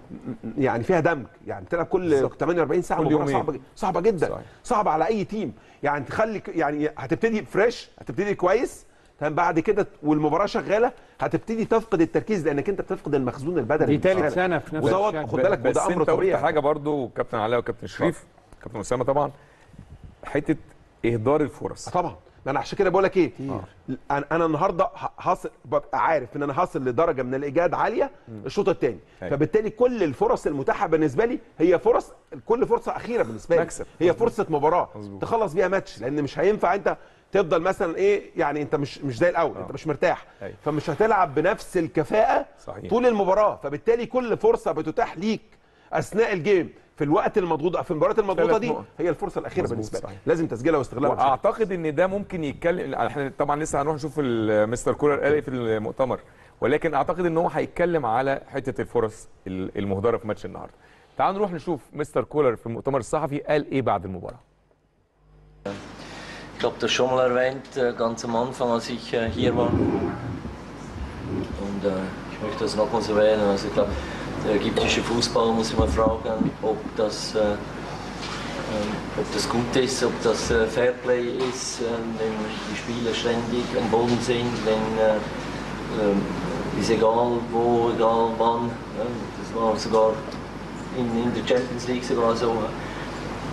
يعني فيها دمج يعني بتلعب كل بالظبط. 48 ساعة كل مباراة. صعبة صعبة جدا صحيح. صعبة على أي team يعني تخلي يعني هتبتدي fresh هتبتدي كويس تمام بعد كده والمباراة شغالة هتبتدي تفقد التركيز لأنك أنت بتفقد المخزون البدني دي ثالث. سنة في نفس وده. خد بالك بس وده أمر طبيعي حاجة برضو كابتن علاء وكابتن شريف كابتن أسامة طبعا حتة إهدار الفرص آه طبعا ما أنا عشان كده بقول لك إيه أنا أنا النهارده هصل ببقى عارف إن أنا هصل لدرجة من الإيجاد عالية الشوط الثاني. فبالتالي كل الفرص المتاحة بالنسبة لي هي فرص كل فرصة أخيرة بالنسبة لي مكسب. هي مظبوط. فرصة مباراة مظبوط. تخلص بيها ماتش لأن مش هينفع أنت تفضل مثلا إيه يعني أنت مش مش زي الأول أنت مش مرتاح. أيوة. فمش هتلعب بنفس الكفاءة صحيح. طول المباراة. فبالتالي كل فرصة بتتاح ليك أثناء الجيم في الوقت المضغوط في المباريات المضغوطة دي. هي الفرصة الأخيرة بالنسبة صحيح. لازم تسجيلها واستغلالها بشكل وأعتقد إن ده ممكن يتكلم إحنا طبعا لسه هنروح نشوف مستر كولر قال إيه في المؤتمر. ولكن أعتقد إن هو هيتكلم على حتة الفرص ال- المهدرة في ماتش النهارده. تعالوا نروح نشوف مستر كولر في المؤتمر الصحفي قال إيه بعد المباراة. Ich habe das schon mal erwähnt, äh, ganz am Anfang, als ich äh, hier war. Und äh, ich möchte das nochmals erwähnen. Also ich glaube, der ägyptische Fußball muss ich mal fragen, ob das, äh, ähm, ob das gut ist, ob das äh, Fairplay ist, äh, wenn die Spieler ständig am Boden sind, wenn äh, ähm, egal wo, egal wann. Das war sogar in, in der Champions League sogar so.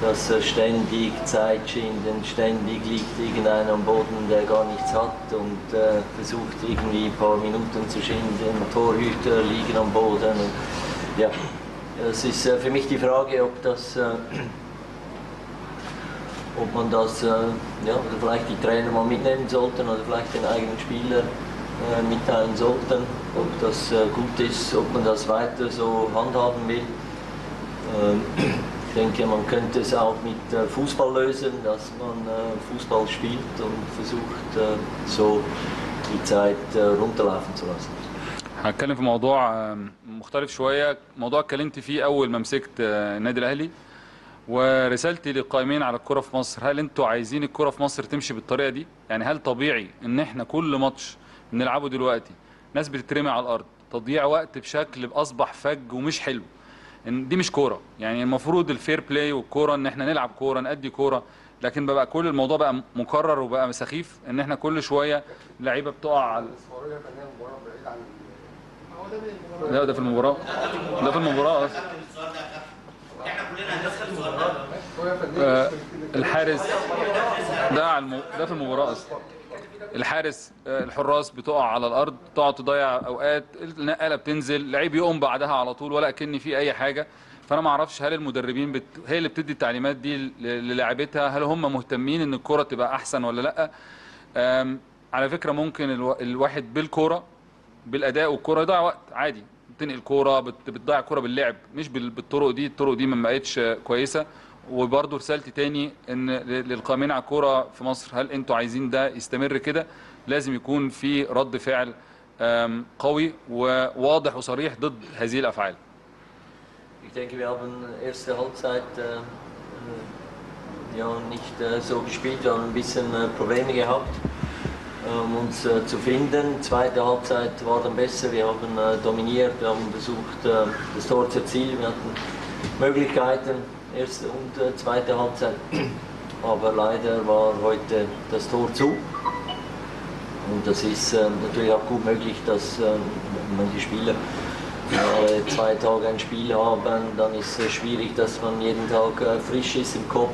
Dass äh, ständig Zeit schinden, ständig liegt irgendeiner am Boden, der gar nichts hat und äh, versucht irgendwie ein paar Minuten zu schinden. Torhüter liegen am Boden. Und, ja, es ist äh, für mich die Frage, ob das, äh, ob man das, äh, ja, oder vielleicht die Trainer mal mitnehmen sollten oder vielleicht den eigenen Spieler äh, mitteilen sollten, ob das äh, gut ist, ob man das weiter so handhaben will. Ähm, denke, man könnte es auch mit äh, Fußball lösen, dass man äh, Fußball spielt und versucht, äh, so die Zeit runterlaufen zu lassen. هتكلم في موضوع آم، مختلف شوية. موضوع اتكلمت فيه أول ما مسكت آه، النادي الأهلي. ورسالتي للقائمين على الكرة في مصر هل أنتوا عايزين الكرة في مصر تمشي بالطريقة دي؟ يعني هل طبيعي إن إحنا كل ماتش بنلعبه دلوقتي ناس بتترمي على الأرض تضييع وقت بشكل أصبح فج ومش حلو؟ إن دي مش كورة. يعني المفروض ال fair play والكورة إن إحنا نلعب كورة نأدي كورة. لكن بقى كل الموضوع بقى مكرر وبقى سخيف إن إحنا كل شوية لعيبة بتقع على لا ده في المباراة. ده في المباراة أصلا آه الحارس ده على. ده في المباراة أصلا الحارس آه الحراس بتقع على الأرض تقعد تضيع أوقات النقلة بتنزل لعيب يقوم بعدها على طول ولا كأن في أي حاجة. فأنا ما أعرفش هل المدربين بت... هي اللي بتدي التعليمات دي للاعبتها؟ هل هم مهتمين إن الكرة تبقى أحسن ولا لأ؟ آم، على فكرة ممكن ألو... الواحد بالكرة بالأداء والكورة يضيع وقت عادي. بتنقل كورة بت- بتضيع كورة باللعب مش بال- بالطرق دي الطرق دي ما بقتش كويسة. وبرضه رسالتي تاني ان للقائمين على الكوره في مصر هل أنتوا عايزين ده يستمر كده لازم يكون في رد فعل قوي وواضح وصريح ضد هذه الافعال Ich denke, wir haben erste Halbzeit äh, äh, ja, nicht äh, so gespielt, wir haben ein bisschen äh, Probleme gehabt, ähm, uns äh, zu finden. Zweite Halbzeit war dann besser, wir haben äh, dominiert, wir haben versucht, äh, das Tor zu erzielen, wir hatten Möglichkeiten, erste und äh, zweite Halbzeit. (clears throat) Aber leider war heute das Tor zu. Und das ist äh, natürlich auch gut möglich, dass äh, wenn man die Spieler alle zwei Tage ein Spiel haben, dann ist es schwierig, dass man jeden Tag äh, frisch ist im Kopf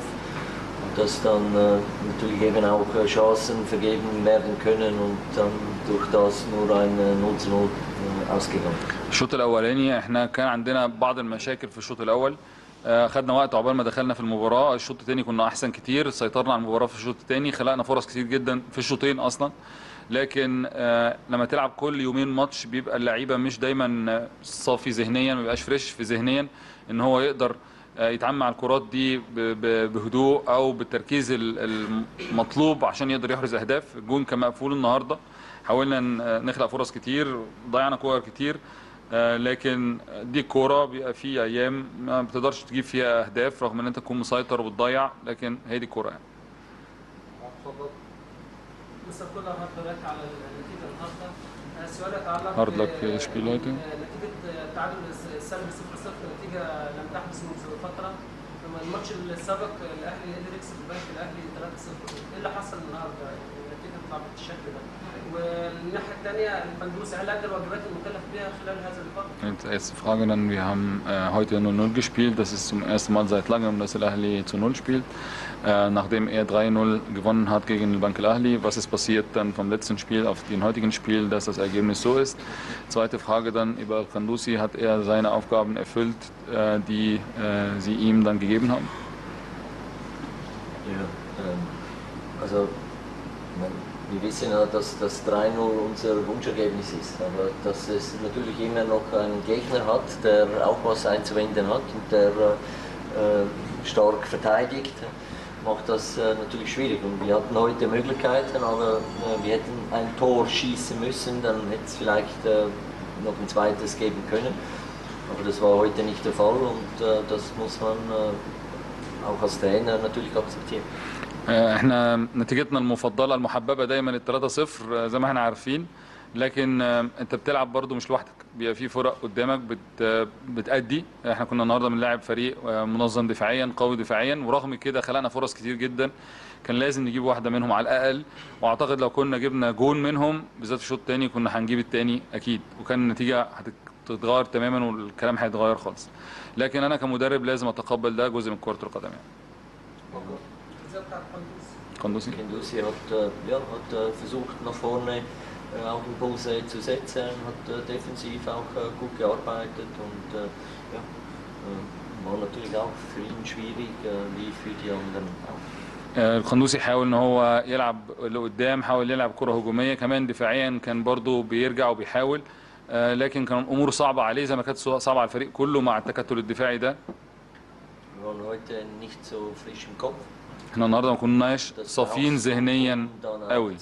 und dass dann äh, natürlich eben auch äh, Chancen vergeben werden können und dann durch das nur ein äh, 0 zu 0 äh, ausgegangen. الشوط الاولاني احنا كان عندنا بعض المشاكل في الشوط الاول آه، خدنا وقت عقبال ما دخلنا في المباراة. الشوط الثاني كنا أحسن كتير. سيطرنا على المباراة في الشوط الثاني خلقنا فرص كتير جدا في الشوطين أصلا. لكن آه، لما تلعب كل يومين ماتش بيبقى اللعيبة مش دايما آه، صافي ذهنيا ما بيبقاش فريش في ذهنيا إن هو يقدر آه، يتعامل مع الكرات دي بهدوء أو بالتركيز ال- المطلوب عشان يقدر يحرز أهداف. الجون كان مقفول النهارده. حاولنا نخلق فرص كتير. ضيعنا كور كتير. آه، لكن دي الكوره بيبقى في أيام ما بتقدرش تجيب فيها أهداف رغم إن أنت تكون مسيطر وبتضيع لكن هي دي الكوره يعني. مستر كولر hard luck على النتيجه النهارده. آه، السؤال يتعلق Hard luck ب- في Spiel heute. آه، نتيجة آه، التعادل الس- السلبي 0-0 نتيجة لم تحدث منذ فترة. لما الماتش السابق الأهلي قدر يكسب البنك الأهلي 3-0 إيه اللي حصل النهارده؟ النتيجه طلعت بالشكل ده. والناحيه الثانيه الفندوسي هل ادى الواجبات المكلف بها خلال هذا اللقاء؟ Jetzt erste Frage dann. Wir haben äh, heute 0-0 gespielt. Das ist zum ersten Mal seit langem, dass El Ahly zu 0 spielt. Äh, nachdem er 3-0 gewonnen hat gegen den Bank El Ahly. Was ist passiert dann vom letzten Spiel auf den heutigen Spiel, dass das Ergebnis so ist? Zweite Frage dann über Al-Khandousi. Hat er seine Aufgaben erfüllt, äh, die äh, Sie ihm dann gegeben haben? Ja, ähm, also man, wir wissen ja, dass das 3-0 unser Wunschergebnis ist, aber dass es natürlich immer noch einen Gegner hat, der auch was einzuwenden hat und der äh, stark verteidigt, macht das äh, natürlich schwierig. Und wir hatten heute Möglichkeiten, aber äh, wir hätten ein Tor schießen müssen, dann hätte es vielleicht äh, noch ein zweites geben können. Aber das war heute nicht der Fall und äh, das muss man äh, auch als Trainer natürlich akzeptieren. آه، إحنا نتيجتنا المفضلة المحببة دايما ال 3-0 آه، زي ما إحنا عارفين. لكن آه، انت بتلعب برضو مش لوحدك. بيبقى في فرق قدامك بت بتأدي. إحنا كنا النهارده بنلاعب فريق منظم دفاعيا قوي دفاعيا. ورغم كده خلقنا فرص كتير جدا. كان لازم نجيب واحدة منهم على الأقل. واعتقد لو كنا جبنا جون منهم بالذات في الشوط الثاني كنا هنجيب الثاني أكيد. وكان النتيجة هتتغير تماما والكلام هيتغير خالص. لكن أنا كمدرب لازم أتقبل ده جزء من كرة القدم يعني. قندوسي Kendusi hat, äh, ja, hat äh, versucht nach vorne äh, auch Impulse zu setzen, hat äh, defensiv auch äh, gut gearbeitet und äh, ja, äh, war natürlich auch für ihn schwierig, äh, wie für die anderen auch. آه، القندوسي حاول ان هو يلعب لقدام حاول يلعب كره هجوميه كمان دفاعيا كان برضه بيرجع وبيحاول آه، لكن كان الأمور صعبه عليه زي ما كانت صعبه على الفريق كله مع التكتل الدفاعي ده إحنا النهارده ما كناش صافيين ذهنيا قوي.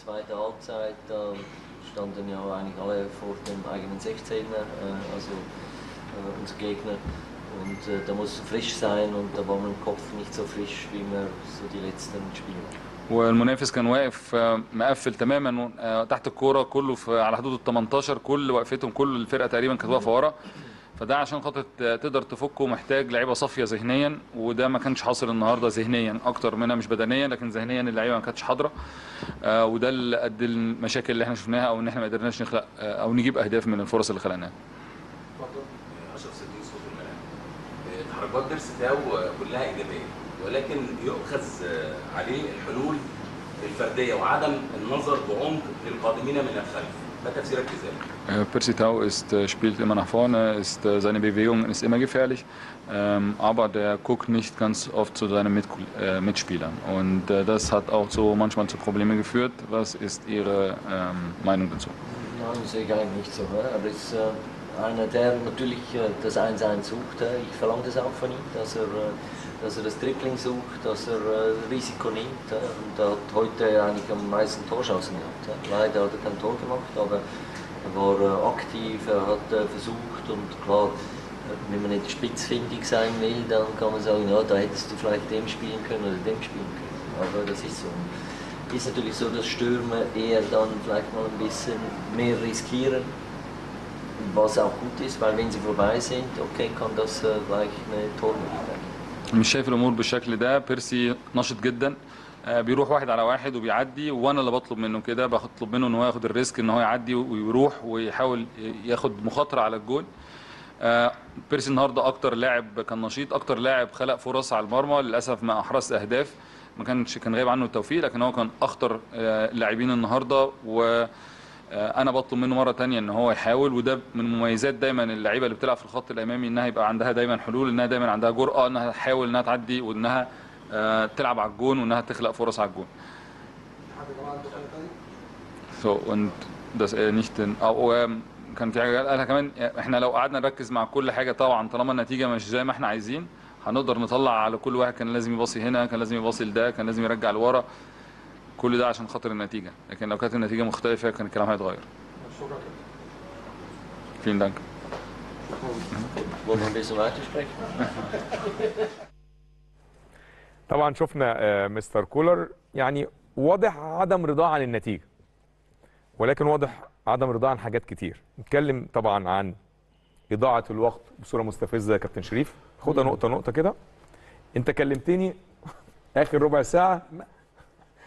والمنافس كان واقف آه، مقفل تماما آه، تحت الكورة كله على حدود ال 18 كل وقفتهم كل الفرقة تقريبا كانت واقفة ورا. فده عشان خاطر تقدر تفكه محتاج لعيبة صافية ذهنيا وده ما كانش حاصل النهارده ذهنيا أكتر منها مش بدنيا لكن ذهنيا اللعيبة ما كانتش حاضرة. آه، وده اللي ادى المشاكل اللي إحنا شفناها أو إن إحنا ما قدرناش نخلق آه، أو نجيب أهداف من الفرص اللي خلقناها. صوت الملعب تحركات بيرس تاو كلها إيجابية. ولكن يؤخذ عليه الحلول الفردية وعدم النظر بعمق للقادمين من الخلف. Äh, Pützitau ist, äh, spielt immer nach vorne, ist, äh, seine Bewegung ist immer gefährlich, ähm, aber der guckt nicht ganz oft zu seinen Mit Mitspielern. Und das hat auch so manchmal zu Problemen geführt. Was ist Ihre ähm, Meinung dazu? Nein, das sehe ich egal, nicht so. Ne? Aber es, einer, der natürlich äh, das 1-1 sucht. äh. Ich verlange das auch von ihm, dass er, äh, dass er das Dribbling sucht, dass er Risiko nimmt. Und er hat heute eigentlich am meisten Torschancen gehabt. Leider hat er kein Tor gemacht, aber er war aktiv, er hat versucht und klar, wenn man nicht spitzfindig sein will, dann kann man sagen, ja, da hättest du vielleicht dem spielen können oder dem spielen können. Aber das ist so. Ist natürlich so, dass Stürmer eher dann vielleicht mal ein bisschen mehr riskieren, was auch gut ist, weil wenn sie vorbei sind, okay, kann das äh, gleich eine Tormöglichkeit geben. مش شايف الأمور بالشكل ده. بيرسي نشط جدا. آه، بيروح واحد على واحد وبيعدي وأنا اللي بطلب منه كده. بطلب منه إن هو ياخد ال risk إن هو يعدي ويروح ويحاول ياخد مخاطرة على الجول. آه، بيرسي النهارده أكتر لاعب كان نشيط أكتر لاعب خلق فرص على المرمى للأسف ما احرز أهداف. ما كانش كان غايب عنه التوفيق لكن هو كان أخطر آه، اللاعبين النهارده. و آه، أنا بطلب منه مرة تانية إن هو يحاول وده من مميزات دايما اللعيبة اللي بتلعب في الخط الأمامي إنها يبقى عندها دايما حلول إنها دايما عندها جرأة إنها تحاول إنها تعدي وإنها آه، تلعب على الجون وإنها تخلق فرص على الجون. So, und dass er nicht ähm, كان في حاجة قالها كمان إحنا لو قعدنا نركز مع كل حاجة طبعا طالما النتيجة مش زي ما إحنا عايزين هنقدر نطلع على كل واحد كان لازم يباصي هنا كان لازم يباصي لده كان لازم يرجع لورا. كل ده عشان خاطر النتيجة. لكن لو كانت النتيجة مختلفة كان الكلام هيتغير. فين دانك? (laughs) طبعا شفنا آه، مستر كولر يعني واضح عدم رضاه عن النتيجة. ولكن واضح عدم رضاه عن حاجات كتير. نتكلم طبعا عن إضاعة الوقت بصورة مستفزة يا كابتن شريف. خدها نقطة نقطة كده. أنت كلمتني (laughs) آخر ربع ساعة.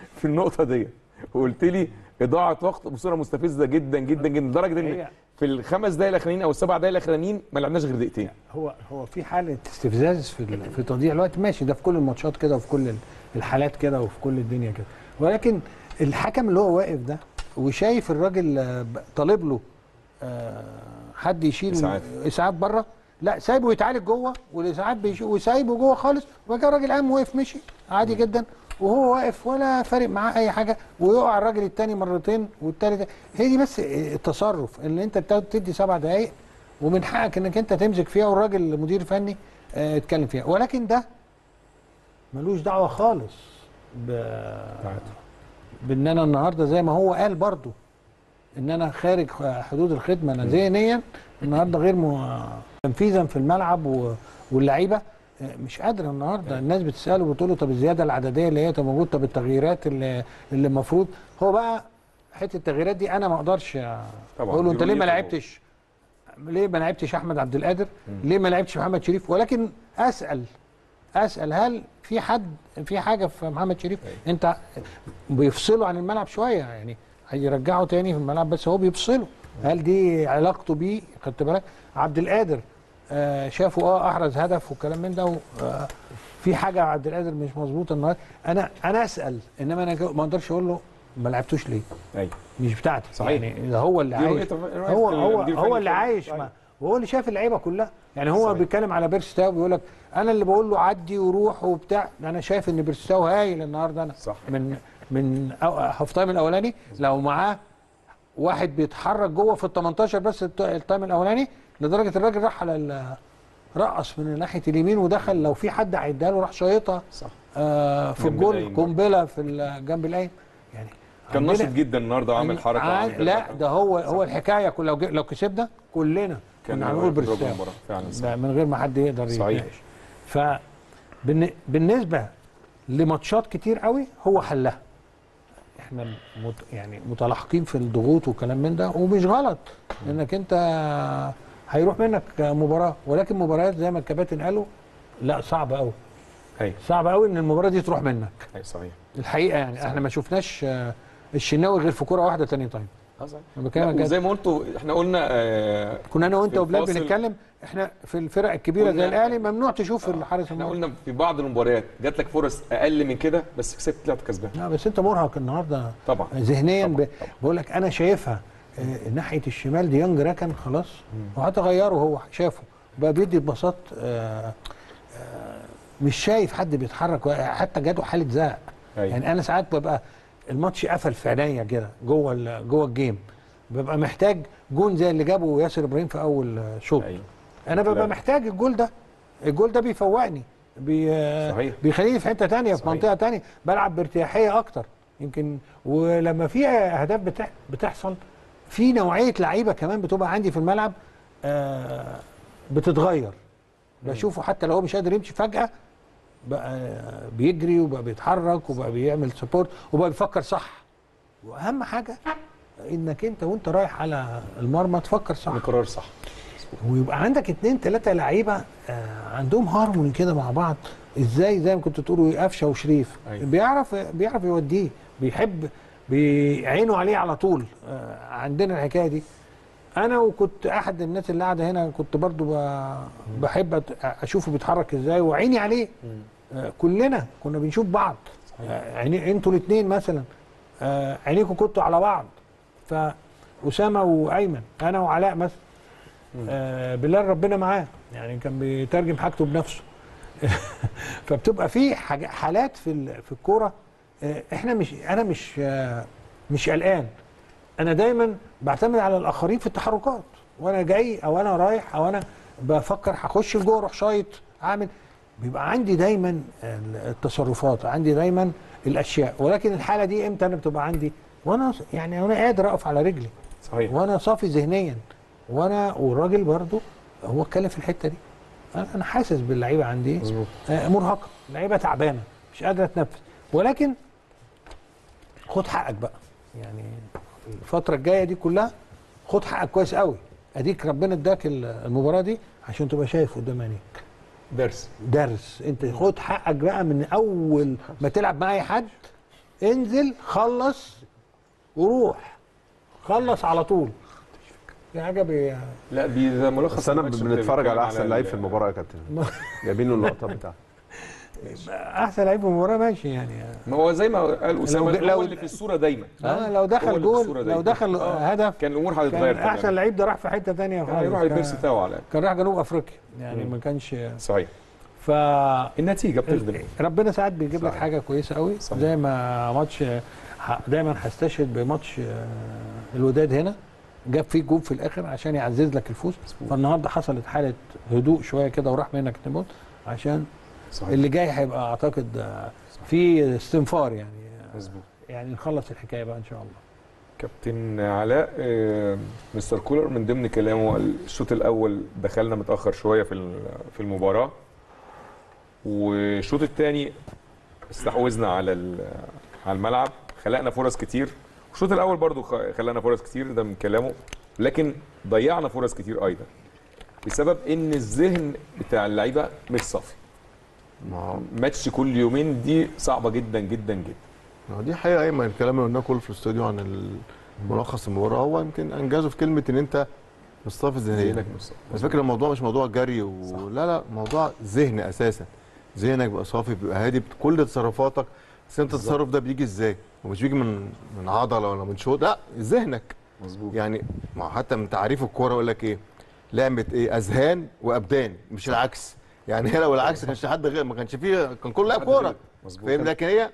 (laughs) في النقطة دي. وقلت لي إضاعة وقت بصورة مستفزة جدا جدا جدا لدرجة إن في الخمس دقايق الأخرانيين أو السبع دقايق الأخرانيين ما لعبناش غير دقيقتين. هو هو في حالة استفزاز في في تضييع الوقت. ماشي ده في كل الماتشات كده وفي كل ال- الحالات كده وفي كل الدنيا كده. ولكن الحكم اللي هو واقف ده وشايف الراجل آه، طالب له آه، حد يشيل إسعاف. اسعاف بره لا سايبه يتعالج جوه والاسعاف وسايبه جوه خالص وبعد كده الراجل قام وقف مشي عادي جدا. وهو واقف ولا فارق معاه أي حاجة ويقع الراجل التاني مرتين والتالت هي دي بس التصرف اللي أنت بتاخد- تدي سبع دقائق ومن حقك إنك أنت تمسك فيها والراجل مدير فني آه، يتكلم فيها ولكن ده ملوش دعوة خالص ب... بإن أنا النهارده زي ما هو قال برضو إن أنا خارج حدود الخدمة أنا ذهنيا النهارده غير. تنفيذا في الملعب. واللعيبة آه، مش قادره النهارده. الناس بتسأله بتقول له طب الزيادة العددية اللي هي موجوده طب التغييرات اللي اللي المفروض؟ هو بقى حتة التغييرات دي أنا ما أقدرش أقول له أنت ليه ما لعبتش؟ ليه ما لعبتش أحمد عبد القادر؟ ليه ما لعبتش محمد شريف؟ ولكن أسأل أسأل هل في حد في حاجة في محمد شريف؟ أنت بيفصله عن الملعب شوية يعني هيرجعه تاني في الملعب بس هو بيفصله هل دي علاقته بيه؟ خدت بالك؟ عبد القادر شافوا آه أحرز هدف والكلام من ده آه في حاجة عبد القادر مش مظبوطه النهارده أنا أنا أسأل إنما أنا ما أقدرش أقول له ما لعبتوش ليه أيوه مش بتاعتي صحيح. يعني ده هو اللي عايش هو هو هو اللي. عايش. ما وهو اللي شاف اللعيبة كلها يعني هو صحيح. بيتكلم على بيرستاو بيقول لك أنا اللي بقول له عدي وروح وبتاع أنا شايف إن بيرسي تاو هايل النهارده أنا صح. من من half time الأولاني لو معاه واحد بيتحرك جوه في ال 18 بس الت- ال time الأولاني لدرجة الراجل راح على ال- رقص من ناحية اليمين ودخل لو في حد هيديها له راح شايطها. صح. آه في الجول. قنبلة في الجنب القايم يعني كان نشط جدا النهارده وعامل حركة عن- وعامل لا. ده هو هو الحكاية كل لو ج- لو كسبنا كلنا كان كنا هنقول بيرسي تاو المباراة فعلا صح. من غير ما حد يقدر صحيح. بالنسبة لماتشات كتير قوي هو حلها. إحنا مت يعني متلاحقين في الضغوط والكلام من ده ومش غلط. انك أنت هيروح منك مباراة ولكن مباريات زي ما الكباتن قالوا لا صعبه قوي أيوه صعب قوي إن المباراة دي تروح منك. أيوه صحيح. الحقيقة يعني صحيح. إحنا ما شفناش آه، الشناوي غير في كوره واحدة تاني time جد. وزي ما قلتوا إحنا قلنا آه كنا أنا وأنت وبلال الفاصل- بنتكلم إحنا في الفرق الكبيرة زي الأهلي ممنوع تشوف آه، الحارس إحنا قلنا في بعض المباريات جات لك فرص أقل من كده بس كسبت طلعت كسبان. لا بس أنت مرهق النهارده. طبعا. ذهنيا. بقول لك أنا شايفها ناحية الشمال ديانج ركن خلاص وحتى غيره هو شافه. بقى بيدي بساط آه، آه، مش شايف حد بيتحرك حتى جاته حالة زهق. أيوة. يعني أنا ساعات ببقى الماتش قفل في عينيا كده جوه جوه ال game. ببقى محتاج جون زي اللي جابه ياسر إبراهيم في أول آه، شوط. أيوه. أنا ببقى لا. محتاج الجول ده. الجول ده بيفوقني بي صحيح. بيخليني في حتة تانية في. منطقة تانية. بلعب بارتياحية أكتر يمكن. ولما في أهداف بتح بتحصل في نوعية لعيبة كمان بتبقى عندي في الملعب آه بتتغير. بشوفه حتى لو هو مش قادر يمشي فجأة بقى بيجري وبقى بيتحرك وبقى بيعمل support وبقى بيفكر صح. وأهم حاجة إنك أنت وأنت رايح على المرمى تفكر صح. القرار صح. ويبقى عندك اتنين تلاتة لعيبة آه عندهم هارموني كده مع بعض. إزاي؟ زي ما كنت تقولوا قفشة وشريف. أيوة. بيعرف بيعرف يوديه بيحب بيعينوا عليه على طول. آه عندنا الحكاية دي. أنا وكنت أحد الناس اللي قاعدة هنا كنت برضو بحب أشوفه بيتحرك إزاي وعيني عليه. آه كلنا كنا بنشوف بعض. آه عيني أنتوا الاثنين مثلا. عينيكم كنتوا على بعض. فاسامه وأيمن أنا وعلاء مثلا. بلال ربنا معاه. يعني كان بيترجم حاجته بنفسه. (laughs) فبتبقى في حالات في في الكورة إحنا مش أنا مش آه مش قلقان. أنا دايما بعتمد على الآخرين في التحركات. وأنا جاي أو أنا رايح أو أنا بفكر هخش لجوه أروح شايط أعمل. بيبقى عندي دايما التصرفات عندي دايما الأشياء. ولكن الحالة دي إمتى أنا بتبقى عندي؟ وأنا يعني وأنا قادر أقف على رجلي. صحيح. وأنا صافي ذهنيا. وأنا والراجل برضو هو اتكلم في الحتة دي. أنا أنا حاسس باللعيبة عندي مظبوط. آه، مرهقة. لعيبه تعبانة مش قادرة تنفذ. ولكن خد حقك بقى. يعني الفترة الجاية دي كلها خد حقك كويس قوي. أديك ربنا اداك ال- المباراة دي عشان تبقى شايف قدام عينيك. درس. درس. انت خد حقك بقى من أول ما تلعب مع أي حد. انزل خلص وروح. خلص على طول. دي حاجة بي... لا دي ده ملخص بس أنا بنتفرج على أحسن لعيب في ال- المباراة يا كابتن. (laughs) جايبين له اللقطة بتاعته. أحسن لعيب في المباراة ماشي يعني ما هو زي ما قال أسامة لو- لو اللي في الصورة دايما آه لو دخل جول لو. دخل آه. هدف كان الأمور هتتغير أحسن تماما لعيب ده راح في حتة ثانية خالص هيروح كان- البيرس بتاعه على الأقل. كان راح جنوب أفريقيا يعني. ما كانش صحيح ف النتيجة بتخدم ربنا ساعات بيجيب لك. حاجة كويسة قوي صحيح. زي ما ماتش دايما هستشهد بماتش آه، الوداد هنا جاب فيه جول في الآخر عشان يعزز لك الفوز. فالنهاردة حصلت حالة هدوء شوية كده وراح منك النبوت عشان صحيح. اللي جاي هيبقى أعتقد آه، في استنفار يعني مظبوط. يعني نخلص الحكاية بقى إن شاء الله. كابتن علاء آه، مستر كولر من ضمن كلامه الشوط الأول دخلنا متأخر شوية في في المباراة والشوط الثاني استحوذنا على على الملعب خلقنا فرص كتير. والشوط الأول برضو خلقنا فرص كتير ده من كلامه لكن ضيعنا فرص كتير أيضا بسبب إن الذهن بتاع اللعيبة مش صافي. ما ماتش كل يومين دي صعبة جدا جدا جدا. ما دي حقيقة أيمن الكلام اللي قلناه كله في الاستوديو عن ملخص المباراه هو يمكن أنجزه في كلمة إن أنت مصطفى ذهنك صافي على فكرة الموضوع مش موضوع جري و... صح. لا موضوع ذهن أساسا. ذهنك بيبقى صافي بيبقى هادي كل تصرفاتك بس أنت التصرف ده بيجي إزاي؟ ومش بيجي من من عضلة ولا من شوط لا ذهنك. مظبوط. يعني ما حتى من تعريف الكورة يقول لك إيه؟ لعبة إيه؟ أذهان وأبدان مش العكس. يعني هي لو العكس كانش حد غير ما كانش فيه كان كله لاعب كورة. مظبوط. فاهم لكن هي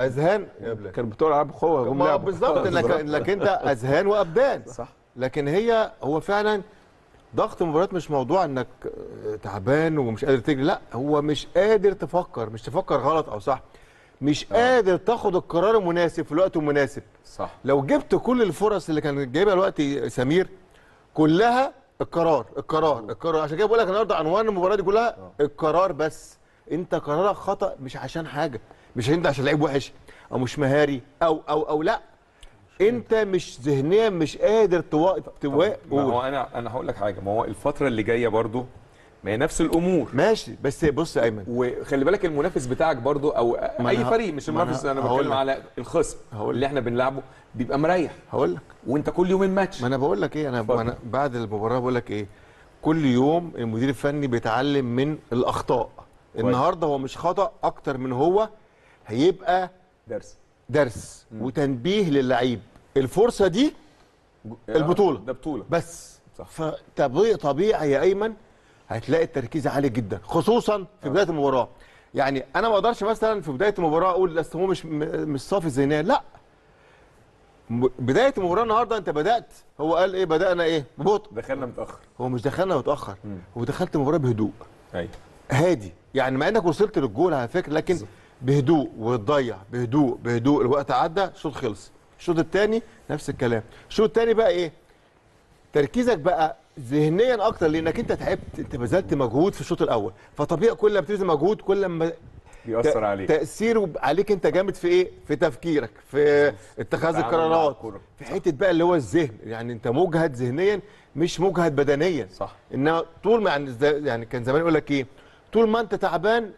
أذهان. كان بتوع العاب قوة ما لعبوا. بالظبط. انك انك انت أذهان وأبدان. صح. لكن هي هو فعلا ضغط المباريات مش موضوع إنك آه، تعبان ومش قادر تجري. لا هو مش قادر تفكر مش تفكر غلط أو صح. مش قادر تاخد القرار المناسب في الوقت المناسب. صح. لو جبت كل الفرص اللي كان جايبها الوقت سمير كلها القرار القرار القرار. عشان كده بقول لك النهارده عنوان المباراة دي كلها القرار بس. انت قرارك خطأ مش عشان حاجة مش انت عشان لعيب وحش أو مش مهاري أو أو أو لا. انت. مش ذهنيا مش قادر توا... توا... ما هو. أنا أنا هقول لك حاجة. ما هو الفترة اللي جاية برضو ما هي نفس الأمور. ماشي بس بص يا أيمن. وخلي بالك المنافس بتاعك برضو أو أي أنا فريق مش أنا المنافس أنا بتكلم. على الخصم اللي إحنا بنلعبه بيبقى مريح. هقول لك. وأنت كل يومين ماتش ما أنا بقول لك إيه أنا. أنا بعد المباراة بقول لك إيه كل يوم المدير الفني بيتعلم من الأخطاء. النهارده هو مش خطأ أكتر من هو هيبقى درس. درس وتنبيه للعيب. الفرصة دي البطولة. ده بطولة. بس. صح. فطبيعي طبيعي يا أيمن هتلاقي التركيز عالي جدا خصوصا في بداية المباراة. يعني أنا ما أقدرش مثلا في بداية المباراة أقول أصل هو مش مش صافي ذهنيا. لا. بداية المباراة النهارده أنت بدأت هو قال إيه بدأنا إيه ببطء. دخلنا متأخر. هو مش دخلنا متأخر مم. هو دخلت المباراة بهدوء. أيوه. هادي. يعني مع إنك وصلت للجول على فكرة لكن بهدوء وتضيع بهدوء بهدوء الوقت عدى الشوط خلص. الشوط الثاني نفس الكلام. الشوط الثاني بقى إيه؟ تركيزك بقى ذهنيا أكتر لأنك أنت تعبت أنت بذلت مجهود في الشوط الأول. فطبيعي كل ما بتبذل مجهود كل ما بيأثر عليك. تأثيره عليك أنت جامد في إيه؟ في تفكيرك في اتخاذ القرارات. في حتة بقى اللي هو الذهن. يعني أنت مجهد ذهنيا مش مجهد بدنيا. صح. انما طول ما يعني يعني كان زمان يقول لك إيه؟ طول ما أنت تعبان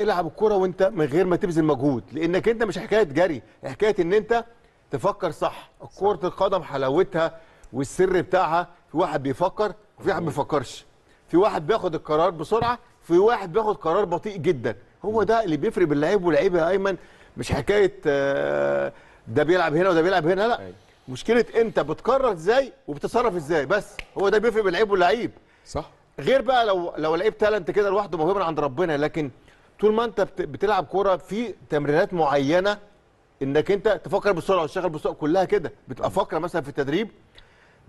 العب الكرة وأنت من غير ما تبذل مجهود. لأنك أنت مش حكاية جري حكاية إن أنت تفكر صح. كرة القدم حلاوتها والسر بتاعها في واحد بيفكر وفي واحد ما بيفكرش. في واحد بياخد القرار بسرعة في واحد بياخد قرار بطيء جدا. هو ده اللي بيفرق بين اللعيب واللعيب يا أيمن. مش حكاية آه، ده بيلعب هنا وده بيلعب هنا لا. أيوة. مشكلة أنت بتقرر إزاي وبتتصرف إزاي بس. هو ده بيفرق بين اللعيب واللعيب. صح. غير بقى لو لو لعيب تالنت كده لوحده موهبه عند ربنا لكن طول ما أنت بت- بتلعب كورة في تمرينات معينة إنك أنت تفكر بسرعة وتشتغل بسرعة كلها كده. بتبقى فقره مثلا في التدريب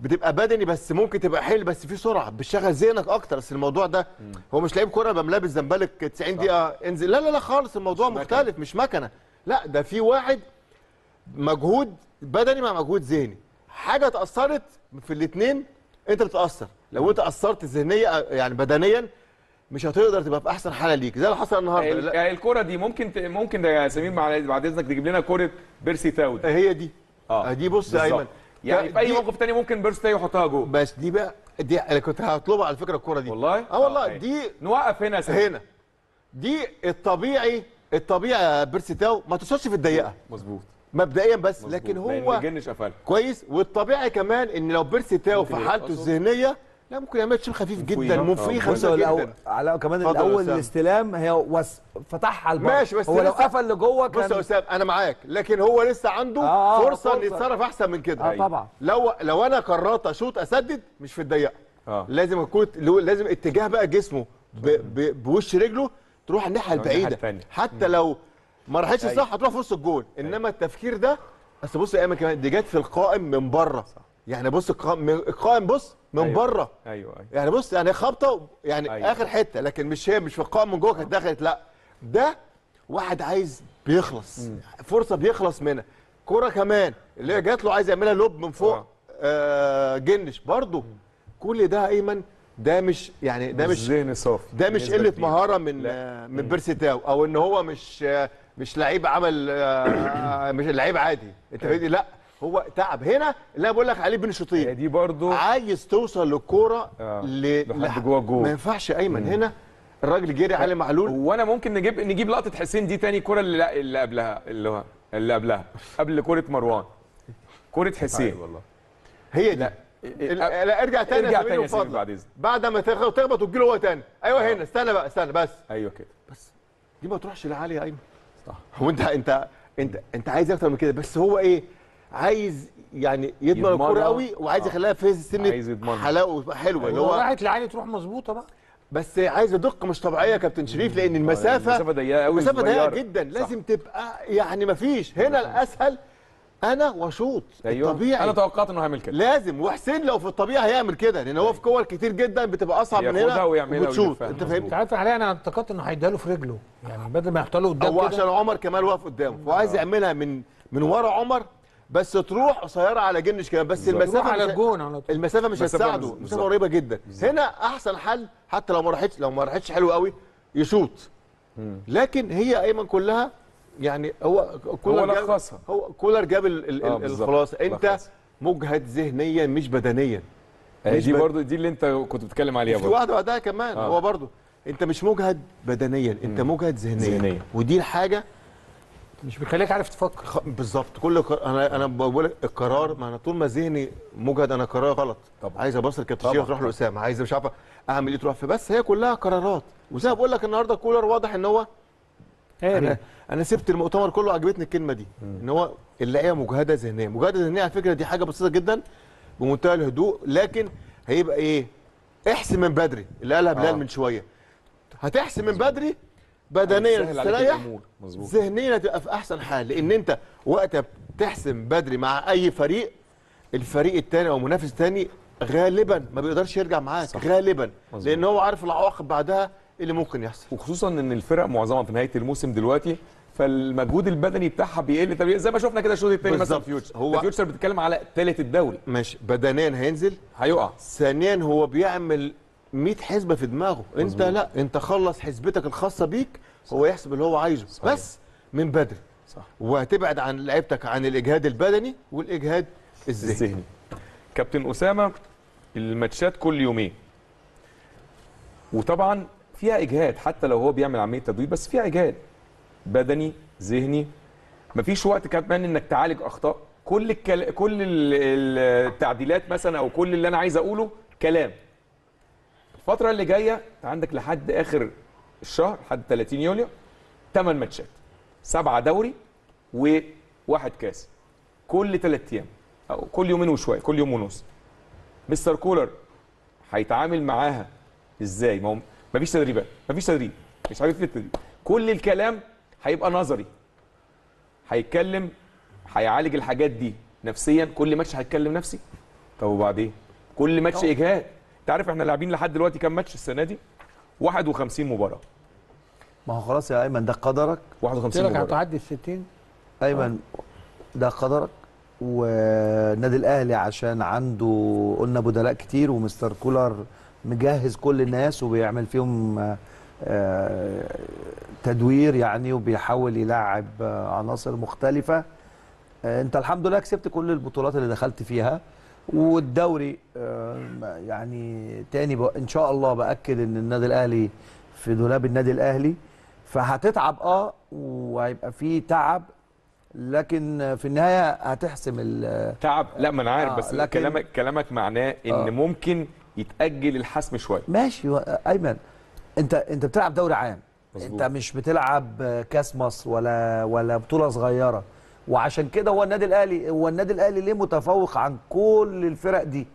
بتبقى بدني بس ممكن تبقى حلو بس في سرعة بتشغل ذهنك أكتر. بس الموضوع ده هو مش لعيب كورة بقى ملابس زنبلك 90 دقيقة انزل. لا لا لا خالص الموضوع مختلف مش مكنة. لا ده في واحد مجهود بدني مع مجهود ذهني. حاجة اتأثرت في الاثنين أنت بتاثر لو أنت أثرت ذهنيا يعني بدنيا مش هتقدر تبقى في أحسن حالة ليك. زي اللي حصل النهارده. ال- لا. الكره دي ممكن ت- ممكن ده يا سمير بعد إذنك تجيب لنا كره بيرسي تاو هي دي. آه. دي بص. أيمن. يعني في أي موقف تاني ممكن بيرسي تاو يحطها جوه بس دي بقى دي أنا كنت هطلبها على فكرة الكورة دي. والله؟ آه والله. okay. دي نوقف هنا سمير هنا. دي الطبيعي الطبيعي يا بيرسي تاو ما توصلش في الدقيقه مظبوط. مبدئيا بس مظبوط. لكن هو كويس. والطبيعي كمان إن لو بيرسي تاو في حالته. الذهنية لا ممكن يعمل شيء خفيف جدا آه. منفيه آه. بص خفيفه هو الأول جدا علاء كمان الأول. الاستلام هي وس فتحها لبره ماشي، بس هو لو قفل لجوه بص يا كان اسامه أنا معاك لكن هو لسه عنده آه، آه، فرصة إن. يتصرف أحسن من كده. آه طبعا. لو لو أنا قررت أشوط أسدد مش في الضيقة. آه. لازم يكون لازم اتجاه بقى جسمه ب... ب... بوش رجله تروح الناحية الناحية البعيدة. التانية. حتى لو ما راحتش أيوة. صح هتروح في وسط الجول إنما التفكير ده بس بص يا أيمن كمان دي جت في القائم من بره. يعني بص القائم بص من أيوة. بره أيوه أيوه يعني بص يعني خبطة يعني أيوة. أيوة. آخر حتة لكن مش هي مش في القائم من جوه كانت دخلت لا ده واحد عايز بيخلص فرصة بيخلص منها كرة كمان اللي هي جات له عايز يعملها لوب من فوق آه. آه جنش برضه كل ده أيمن ده مش يعني ده مش ذهن صافي ده مش قلة. مهارة من لا. آه من بيرسي تاو أو إن هو مش آه مش لعيب عمل آه مش لعيب عادي أنت فاهمني لا هو تعب هنا اللي أنا بقول لك عليه بين هي الشوطين دي برضو عايز توصل للكورة آه. ل... لحد لح- جوه الجول. ما ينفعش أيمن هنا. الراجل جري علي معلول. وأنا ممكن نجيب نجيب لقطة حسين دي تاني كره اللي, اللي قبلها اللي هو اللي قبلها قبل كره مروان. كره حسين. والله. هي دي. لا ال- لا ارجع تاني ارجع يا تاني يا بعد إذنك. بعد ما تخ- تخبط وتجيله هو تاني. أيوه هنا. استنى بقى استنى بس. أيوه كده. دي ما تروحش لعالي يا أيمن. صح. هو أنت أنت أنت أنت عايز أكتر من كده. بس هو إيه؟ عايز يعني يضمن. الكورة قوي وعايز آه. يخليها في سن عايز يضمنها. حلاوه حلوة. اللي هو هو راحت لعلي تروح مظبوطة بقى. بس عايز دقه مش طبيعية يا كابتن شريف لأن المسافه المسافة ضيقة قوي المسافة ضيقة. جدا. صح. لازم تبقى يعني ما فيش هنا الأسهل أنا واشوط أيوه. الطبيعي. أنا توقعت إنه هيعمل كده. لازم. وحسين لو في الطبيعي هيعمل كده لأن هو في كور كتير جدا بتبقى أصعب من ياخدها هنا وبتشوط. ويلفها. أنت. فاهمني انت عارف أنا اعتقدت إنه هيديها له في رجله. يعني بدل ما يحطها له قدام هو كده. عشان عمر كمال واقف قدامه. فهو عايز يعملها من من ورا عمر بس تروح قصيرة على جنش كمان بس المسافة على مش الجون على طول. المسافة مش هتساعده. بالظبط. مسافه قريبة جدا. هنا أحسن حل حتى لو ما راحتش لو ما راحتش حلو قوي يشوط. لكن هي أيمن كلها يعني هو كولر جاب لخصها. هو كولر جاب ال- ال- آه،. الخلاصة. أنت. مجهد ذهنيا مش بدنيا. هي مش دي بد- برضو دي اللي أنت كنت بتتكلم عليها في برضو. واحدة بعدها كمان آه. هو برضو. أنت مش مجهد بدنيا أنت مجهد ذهنيا. ذهنيا. ودي الحاجة مش بيخليك عارف تفكر. خ- بالظبط. كل قر... أنا أنا بقول لك القرار ما أنا طول ما ذهني مجهد أنا قرار غلط. طبعا. عايز أبص. شيخ تروح لاسامه عايز مش عارفه أعمل إيه تروح في بس هي كلها قرارات. وزي ما بقول لك النهارده كولر واضح إن هو أنا أنا سبت المؤتمر كله عجبتني الكلمة دي. إن هو اللعيبه مجهدة ذهنيا. مجهدة ذهنيا على فكرة دي حاجة بسيطة جدا بمنتهى الهدوء. لكن هيبقى إيه؟ احسم من بدري. اللي قالها بلال آه. من شوية. هتحسم من بدري بدنيا عليك تستريح ذهنيا هتبقى في أحسن حال لأن أنت وقت تحسم بدري مع أي فريق الفريق الثاني أو المنافس الثاني غالبا ما بيقدرش يرجع معاك صح. غالبا مظبوط. لأن هو عارف العواقب بعدها اللي ممكن يحصل. وخصوصا إن الفرق معظمها في نهاية الموسم دلوقتي فالمجهود البدني بتاعها بيقل. طب زي ما شفنا كده الشوط الثاني مثلا. فيوتشر. هو- هو فيوتشر بتتكلم على ثالث الدوري. ماشي بدنيا هينزل. هيقع. ثانيا هو بيعمل 100 حسبه في دماغه. انت مظبوط. لا انت خلص حسبتك الخاصة بيك هو يحسب اللي هو عايزه. صحيح. بس من بدري. صح. وهتبعد عن لعيبتك عن الإجهاد البدني والإجهاد الذهني. الذهني. كابتن أسامة الماتشات كل يومين. وطبعا فيها إجهاد حتى لو هو بيعمل عملية تدوير بس فيها إجهاد. بدني ذهني. مفيش وقت كمان إنك تعالج أخطاء. كل الكل... كل ال- ال- التعديلات مثلا أو كل اللي أنا عايز أقوله كلام. الفترة اللي جاية انت عندك لحد آخر الشهر لحد 30 يوليو 8 ماتشات. سبعة دوري وواحد كاس. كل ثلاث أيام أو كل يومين وشوية كل يوم ونص. مستر كولر هيتعامل معاها إزاي؟ ما هو مفيش تدريبات مفيش تدريب مش عارف إيه التدريب. كل الكلام هيبقى نظري. هيتكلم هيعالج الحاجات دي نفسيا. كل ماتش هيتكلم نفسي. طب وبعدين؟ كل ماتش إجهاد. انت عارف إحنا لاعبين لحد دلوقتي كام ماتش السنة دي؟ 51 مباراة. ما هو خلاص يا أيمن ده قدرك. قلت 51 لك مباراة. هتعدي ال 60 أيمن ده قدرك. والنادي الأهلي عشان عنده قلنا بدلاء كتير ومستر كولر مجهز كل الناس وبيعمل فيهم آه، تدوير يعني وبيحاول يلعب عناصر مختلفة. آه، انت الحمد لله كسبت كل البطولات اللي دخلت فيها. والدوري آه، يعني تاني بق- إن شاء الله بأكد إن النادي الأهلي في دولاب النادي الأهلي فهتتعب آه وهيبقى فيه تعب لكن في النهاية هتحسم ال- تعب لا ما أنا عارف آه، بس لكن- كلامك كلامك معناه إن آه. ممكن يتأجل الحسم شوية ماشي و- أيمن أنت أنت بتلعب دوري عام مظبوط. انت مش بتلعب كأس مصر ولا ولا بطولة صغيرة وعشان كده هو النادي الأهلي هو النادي الأهلي ليه متفوق عن كل الفرق دي؟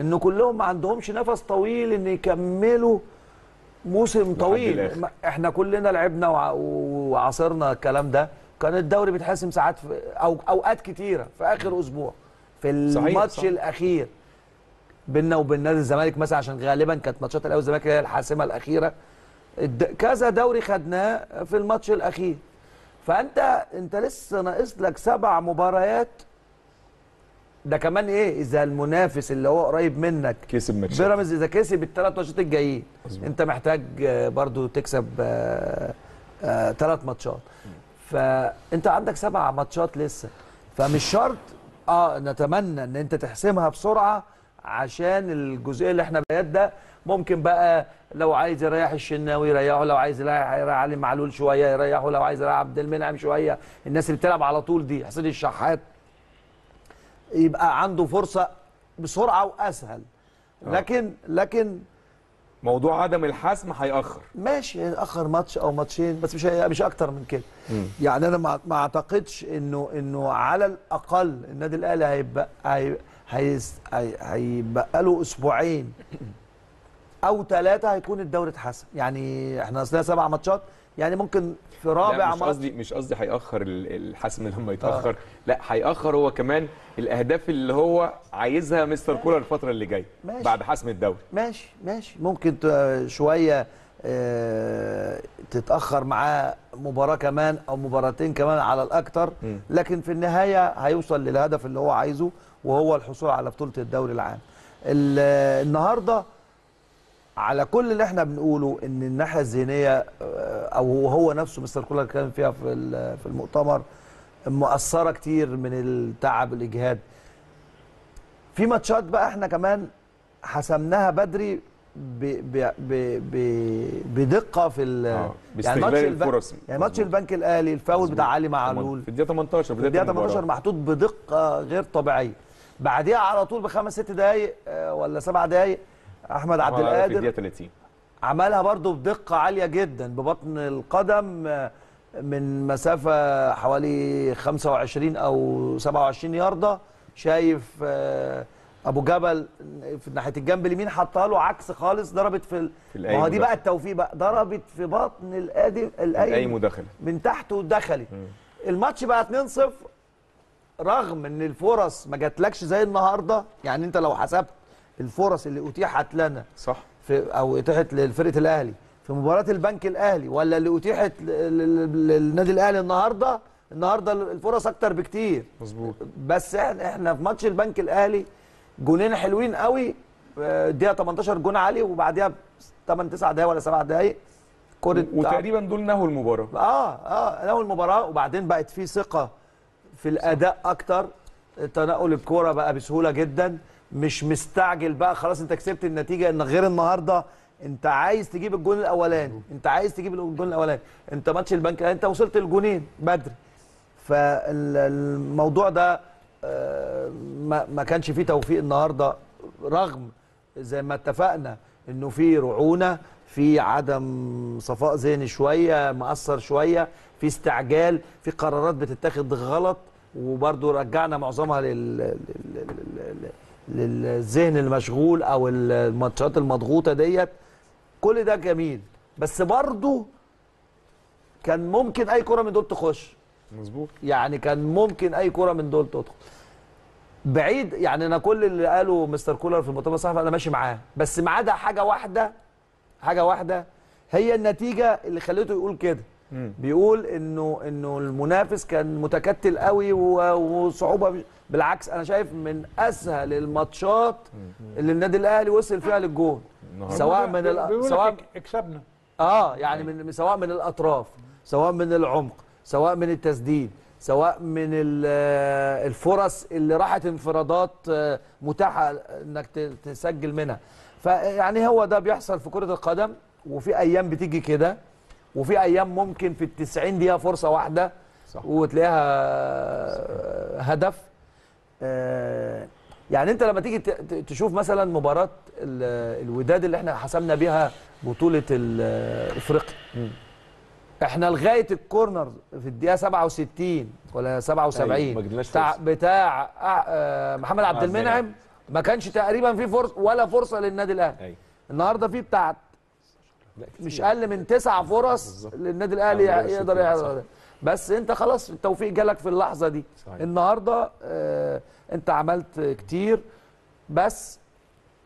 انه كلهم ما عندهمش نفس طويل إن يكملوا موسم طويل. إحنا كلنا لعبنا وع- وعاصرنا الكلام ده. كان الدوري بيتحسم ساعات في أو أوقات كتيرة في آخر أسبوع. في الماتش. الأخير بيننا وبين نادي الزمالك مثلا عشان غالبا كانت ماتشات الأهلي والزمالك هي الحاسمة الأخيرة. كذا دوري خدناه في الماتش الأخير. فأنت أنت لسه ناقص لك سبع مباريات. ده كمان إيه؟ إذا المنافس اللي هو قريب منك كسب ماتش بيراميدز إذا كسب الثلاث ماتشات الجايين. أنت محتاج آه، برضو تكسب ثلاث ماتشات. فأنت عندك سبع ماتشات لسه. فمش شرط آه نتمنى إن أنت تحسمها بسرعة عشان الجزئيه اللي إحنا بيات ده ممكن بقى لو عايز يريح الشناوي يريحه لو عايز يريح علي معلول شوية يريحه لو عايز يريح عبد المنعم شوية الناس اللي بتلعب على طول دي حسين الشحات. يبقى عنده فرصة بسرعة وأسهل. لكن لكن موضوع عدم الحسم هيأخر. ماشي اخر ماتش أو ماتشين بس مش مش أكتر من كده. يعني أنا ما أعتقدش إنه إنه على الأقل النادي الأهلي هيبقى هي- هيس- هي- هيبقى له أسبوعين. (coughs) أو ثلاثة هيكون الدوري اتحسم يعني إحنا اصلنا سبع ماتشات. يعني ممكن في رابع لا مش قصدي مش قصدي هيأخر ال- الحسم لما يتأخر. لا هيأخر هو كمان الأهداف اللي هو عايزها مستر كولر الفترة اللي جاية. بعد حسم الدوري. ماشي ماشي. ممكن شوية آه، تتأخر معاه مباراة كمان أو مباراتين كمان على الاكثر. لكن في النهاية هيوصل للهدف اللي هو عايزه وهو الحصول على بطولة الدوري العام. ال- النهارده على كل اللي إحنا بنقوله إن الناحية الذهنية آه، أو هو نفسه مستر كولر كان فيها في في المؤتمر مؤثرة كتير من التعب الإجهاد في ماتشات بقى إحنا كمان حسمناها بدري ب ب ب ب بدقة في ال آه، يعني ماتش الفرص. يعني ماتش. البنك الاهلي الفاول بتاع علي معلول في الدقيقة 18 في الدقيقة المباراة. 18 محطوط بدقة غير طبيعية بعديها على طول بخمس ست دقائق آه، ولا سبع دقائق أحمد عبد في القادر الدقيقة 30 عملها برضو بدقة عالية جدا ببطن القدم آه، من مسافة حوالي 25 أو 27 ياردة. شايف آه، أبو جبل في ناحية الجنب اليمين حطها له عكس خالص ضربت في في ما هو دي. بقى التوفيق بقى. ضربت في بطن القادم القايم مداخلة من تحت ودخلت. الماتش بقى 2-0 رغم إن الفرص ما جاتلكش زي النهارده يعني أنت لو حسبت الفرص اللي أتيحت لنا صح. في أو أتيحت لفرقه الأهلي. في مباراة البنك الأهلي ولا اللي أتيحت للنادي الأهلي النهارده النهارده الفرص أكتر بكتير. مظبوط. بس إحنا إحنا في ماتش البنك الأهلي جونين حلوين قوي آه، الدقيقه 18 جون عالي وبعديها 8 9 دقايق ولا 7 دقايق كره وتقريبا دول نهوا المباراة. آه آه اول المباراة وبعدين بقت في ثقة في الأداء أكتر. تنقل الكورة بقى بسهولة جدا. مش مستعجل بقى خلاص انت كسبت النتيجة إن غير النهارده. انت عايز تجيب الجون الأولاني انت عايز تجيب الجون الأولاني. انت ماتش البنك انت وصلت الجونين بدري. فالموضوع ده آه، ما كانش فيه توفيق النهارده رغم زي ما اتفقنا إنه في رعونة في عدم صفاء ذهني شوية مأثر شوية في استعجال في قرارات بتتاخد غلط. وبرضو رجعنا معظمها لل... لل... لل... للذهن المشغول أو الماتشات المضغوطة ديت. كل ده جميل. بس برضو كان ممكن أي كرة من دول تخش. مظبوط. يعني كان ممكن أي كرة من دول تدخل. بعيد يعني أنا كل اللي قاله مستر كولر في المؤتمر الصحفي أنا ماشي معاه. بس ما عدا حاجة واحدة حاجة واحدة هي النتيجة اللي خلته يقول كده. بيقول إنه إنه المنافس كان متكتل قوي و- وصعوبة بالعكس أنا شايف من أسهل الماتشات اللي النادي الأهلي وصل فيها للجون. النهارده. سواء من ال- سواء إكسبنا. آه يعني من سواء من الأطراف سواء من العمق سواء من التسديد سواء من ال- الفرص اللي راحت انفرادات آه، متاحة إنك تسجل منها. فيعني هو ده بيحصل في كرة القدم وفي أيام بتيجي كده. وفي أيام ممكن في التسعين دقيقه فرصة واحدة صح. وتلاقيها آه، هدف آه، يعني أنت لما تيجي تشوف مثلا مباراة ال- الوداد اللي إحنا حسمنا بيها بطولة ال- إفريقيا إحنا لغاية الكورنر في الدقيقة 67 ولا 77 أيوة، بتاع. بتاع آه، محمد عبد المنعم. ما كانش تقريبا في فرصة ولا فرصة للنادي الأهلي أيوة. النهارده في بتاع. مش أقل من تسع فرص. للنادي الأهلي يقدر يعمل بس أنت خلاص التوفيق جالك في اللحظة دي صحيح. النهارده آه أنت عملت كتير بس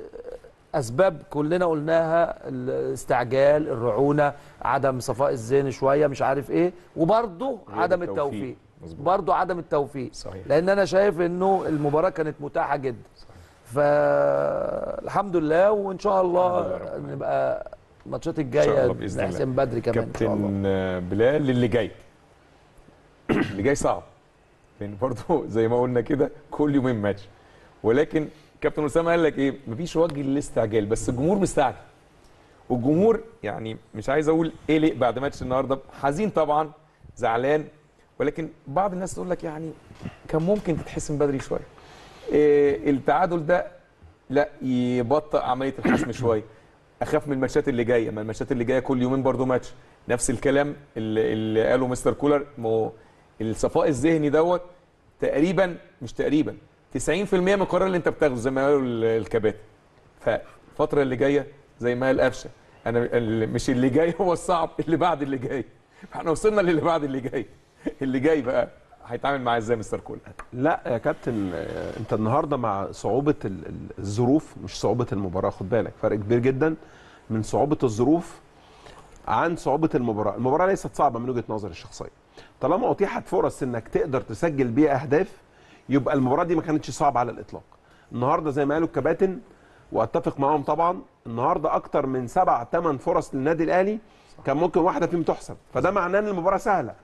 آه، أسباب كلنا قلناها الاستعجال الرعونة عدم صفاء الذهن شوية مش عارف إيه وبرضه غير عدم التوفيق. التوفيق. برضه عدم التوفيق صحيح. لأن أنا شايف إنه المباراة كانت متاحة جدا فالحمد لله وإن شاء الله. نبقى الماتشات الجاية. نحسم بدري كمان الله كابتن بلال اللي جاي. (clears throat) اللي جاي صعب. لأن برضه (laughs) زي ما قلنا كده كل يومين ماتش ولكن كابتن أسامة قال لك إيه؟ مفيش وجه للاستعجال بس الجمهور مستعجل. والجمهور يعني مش عايز أقول قلق بعد ماتش النهارده. حزين طبعا زعلان. ولكن بعض الناس تقول لك يعني كان ممكن تتحسم بدري شوية. إيه التعادل ده لا يبطئ عملية الحسم شوية. أخاف من الماتشات اللي جاية ما الماتشات اللي جاية كل يومين برضو ماتش. نفس الكلام اللي, اللي قاله مستر كولر ما هو الصفاء الذهني دوت تقريبا مش تقريبا 90% من القرار اللي أنت بتاخده زي ما قالوا ال- الكباتن. فالفترة اللي جاية زي ما قال قفشه أنا مش اللي جاي (laughs) هو الصعب اللي بعد اللي جاي. إحنا وصلنا للي بعد اللي جاي. اللي جاي بقى. هيتعامل معاه إزاي مستر كولر لا يا كابتن انت النهارده مع صعوبة ال- ال- الظروف مش صعوبة المباراة خد بالك فرق كبير جدا من صعوبة الظروف عن صعوبة المباراة. المباراة ليست صعبة من وجهة نظري الشخصية. طالما أتيحت فرص إنك تقدر تسجل بيها أهداف يبقى المباراة دي ما كانتش صعبة على الإطلاق. النهارده زي ما قالوا الكباتن وأتفق معاهم طبعا النهارده أكتر من سبع ثمان فرص للنادي الأهلي كان ممكن واحدة فيهم تحسب. فده معناه إن المباراة سهلة.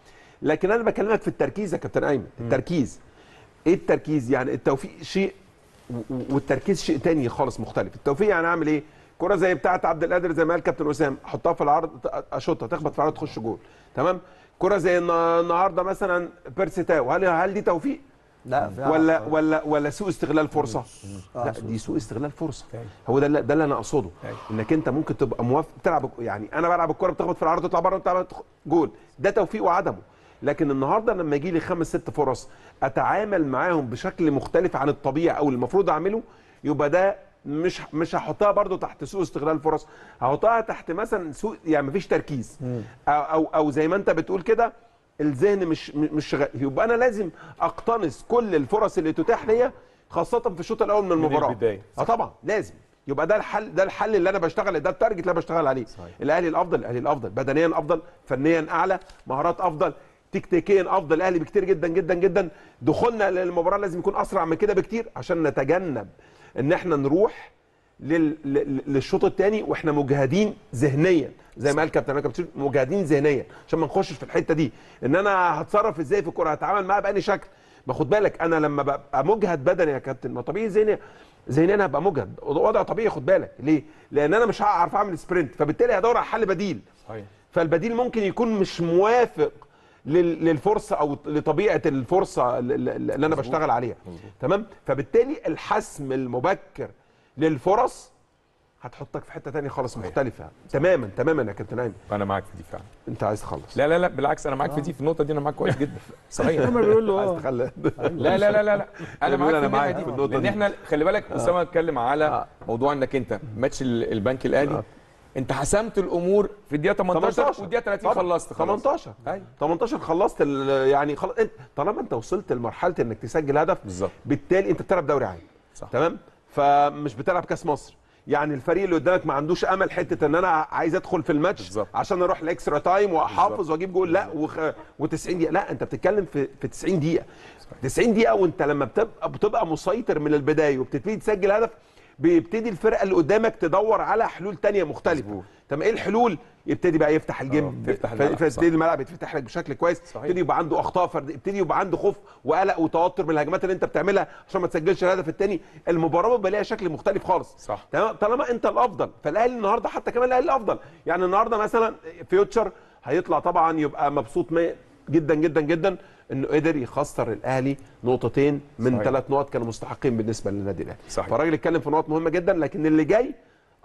لكن أنا بكلمك في التركيز يا كابتن أيمن التركيز. إيه التركيز؟ يعني التوفيق شيء والتركيز شيء تاني خالص مختلف. التوفيق يعني أعمل إيه؟ كرة زي بتاعه عبد القادر زي ما قال كابتن اسام احطها في العرض أشوطها تخبط في العرض تخش جول. تمام؟ كرة زي النهارده مثلا بيرسي تاو هل هل دي توفيق؟ لا ولا ولا ولا سوء استغلال فرصة؟ لا دي سوء استغلال. فرصة. هو ده ده اللي أنا أقصده. إنك أنت ممكن تبقى موافق تلعب يعني أنا بلعب الكرة بتخبط في العرض تطلع بره وتطلع جول. ده توفيق وعدمه. لكن النهارده لما يجي لي خمس ست فرص أتعامل معاهم بشكل مختلف عن الطبيعي أو المفروض أعمله يبقى ده مش مش هحطها برضو تحت سوء استغلال فرص. هحطها تحت مثلا سوء يعني مفيش تركيز. أو أو, أو زي ما أنت بتقول كده الذهن مش مش شغال يبقى أنا لازم أقتنص كل الفرص اللي تتاح ليا خاصة في الشوط الأول من المباراة. البداية. آه طبعا لازم. يبقى ده الحل ده الحل اللي أنا بشتغل ده التارجت اللي أنا بشتغل عليه. صحيح. الأهلي الأفضل الأهلي الأفضل. بدنيا أفضل فنيا أعلى مهارات أفضل. تكتيكيا أفضل الاهلي بكتير جدا جدا جدا. دخولنا للمباراه لازم يكون أسرع من كده بكتير عشان نتجنب إن إحنا نروح لل... لل- للشوط الثاني وإحنا مجهدين ذهنيا. زي ما قال كابتن كابتن مجهدين ذهنيا. عشان ما نخشش في الحتة دي. إن أنا هتصرف إزاي في الكورة؟ هتعامل معاها بأني شكل؟ ما خد بالك أنا لما ببقى مجهد بدني يا كابتن ما طبيعي ذهني ذهنيا أنا هبقى مجهد. وضع طبيعي خد بالك. ليه؟ لأن أنا مش هعرف أعمل سبرنت فبالتالي هدور على حل بديل. صحيح. فالبديل ممكن يكون مش موافق للفرصة أو لطبيعة الفرصة اللي اللي أنا بشتغل عليها. تمام؟ فبالتالي الحسم المبكر للفرص هتحطك في حتة تانية خالص مختلفة. تماما تماما يا كابتن ايمن أنا معاك في دي فعلا. أنت عايز تخلص. لا لا لا بالعكس أنا معاك في دي في النقطة دي أنا معاك كويس جدا. صحيح. (laughs) عمر بيقول له عايز آه. تخلي لا لا لا لا لا. أنا معاك أنا في معاك النقطه في دي. النقطة لأن دي. إحنا خلي بالك اسامه اتكلم على آه. موضوع إنك أنت ماتش ال- البنك الأهلي آه. انت حسمت الأمور في الدقيقة 18 والدقيقة 30 طبعاً. خلصت خلاص 18 أيوة. 18 خلصت يعني خلاص انت طالما انت وصلت لمرحلة انك تسجل هدف بالظبط. بالتالي انت بتلعب دوري عام صح. تمام فمش بتلعب كاس مصر يعني الفريق اللي قدامك ما عندوش أمل حتة إن أنا عايز أدخل في الماتش بالظبط. عشان أروح ال extra time وأحافظ. وأجيب جول لا وخ... و90 دقيقة لا أنت بتتكلم في في 90 دقيقة 90 دقيقة وأنت لما بتبقى بتبقى مسيطر من البداية وبتبتدي تسجل هدف بيبتدي الفرقة اللي قدامك تدور على حلول تانية مختلفة مظبوط. طب إيه الحلول يبتدي بقى يفتح الجيم آه، فيبتدي. الملعب يتفتح لك بشكل كويس صحيح. يبتدي يبقى عنده أخطاء فرديه يبتدي يبقى عنده خوف وقلق وتوتر من الهجمات اللي أنت بتعملها عشان ما تسجلش الهدف الثاني المباراة بيبقى ليها شكل مختلف خالص صح. تمام طالما أنت الأفضل فالأهلي النهارده حتى كمان الأهلي الأفضل يعني النهارده مثلا فيوتشر هيطلع طبعا يبقى مبسوط جدا جدا جدا انه قدر يخسر الاهلي نقطتين من صحيح. ثلاث نقط كانوا مستحقين بالنسبة للنادي الأهلي. صحيح. فالراجل اتكلم في نقط مهمة جدا لكن اللي جاي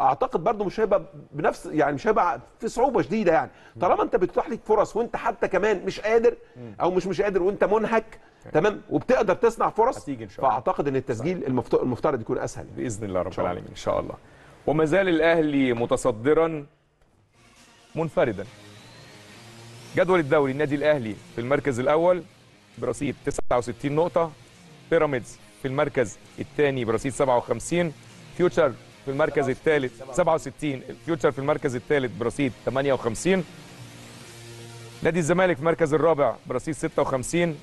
أعتقد برضه مش هيبقى بنفس يعني مش هيبقى في صعوبة شديدة يعني. طالما أنت بتتاح لك فرص وأنت حتى كمان مش قادر أو مش مش قادر وأنت منهك تمام؟ وبتقدر تصنع فرص إن شاء الله. فأعتقد إن التسجيل المفت- المفترض يكون أسهل. بإذن الله رب. العالمين إن شاء الله. وما زال الأهلي متصدرا منفردا. جدول الدوري النادي الأهلي في المركز الأول برصيد 69 نقطة بيراميدز في المركز الثاني برصيد 57 فيوتشر في المركز الثالث 67 فيوتشر في المركز الثالث برصيد 58 نادي الزمالك في المركز الرابع برصيد 56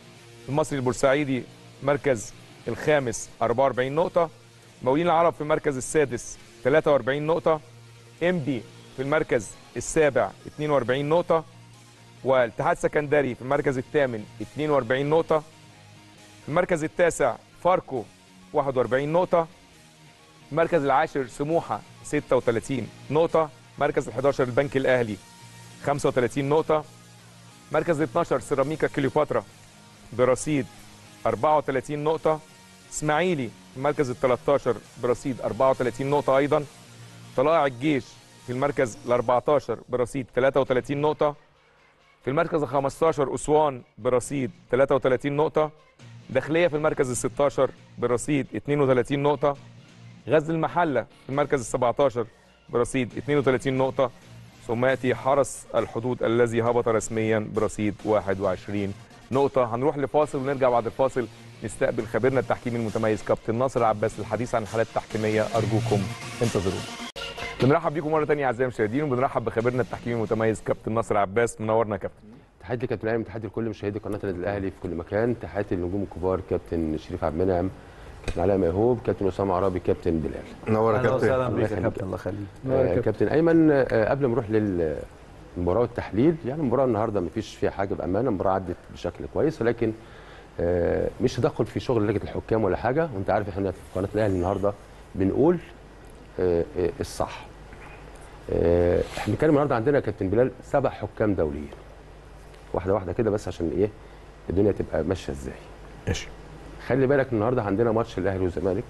المصري البورسعيدي مركز الخامس 44 نقطة مولين العرب في المركز السادس 43 نقطة انبي في المركز السابع 42 نقطة والاتحاد سكندري في المركز الثامن 42 نقطة. في المركز التاسع فاركو 41 نقطة. المركز العاشر سموحة 36 نقطة. مركز ال11 البنك الأهلي 35 نقطة. مركز ال 12 سيراميكا كليوباترا برصيد 34 نقطة. إسماعيلي في المركز ال 13 برصيد 34 نقطة أيضا. طلائع الجيش في المركز ال 14 برصيد 33 نقطة. في المركز ال 15 أسوان برصيد 33 نقطة. داخلية في المركز ال 16 برصيد 32 نقطة. غزل المحلة في المركز ال 17 برصيد 32 نقطة. ثم يأتي حرس الحدود الذي هبط رسميا برصيد 21 نقطة. هنروح لفاصل ونرجع بعد الفاصل نستقبل خبيرنا التحكيمي المتميز كابتن ناصر عباس للحديث عن الحالات التحكيمية. أرجوكم انتظرونا. بنرحب بيكم مرة تانية أعزائي المشاهدين وبنرحب بخبيرنا التحكيمي المتميز كابتن ناصر عباس. منورنا يا كابتن. تحياتي كابتن ايمن تحياتي لكل مشاهدي قناة النادي الأهلي في كل مكان. تحياتي للنجوم الكبار كابتن شريف عبد المنعم كابتن علاء ميهوب كابتن أسامة عرابي كابتن بلال. نور يا أهلا كابتن. وسهلا الله بك يا. كابتن الله يخليك. آه كابتن. أيمن آه قبل ما نروح للمباراة والتحليل يعني المباراة النهارده ما فيش فيها حاجة بأمانة المباراة عدت بشكل كويس ولكن آه مش تدخل في شغل لجنة الحكام ولا حاجة. وأنت عارف إحنا في قناة الأهلي النهارده بنقول الصح. آه إحنا بنتكلم النهارده عندنا يا كابتن بلال سبع حكام دوليين. واحدة واحدة كده بس عشان إيه الدنيا تبقى ماشية إزاي. ماشي. خلي بالك النهارده عندنا ماتش الأهلي والزمالك.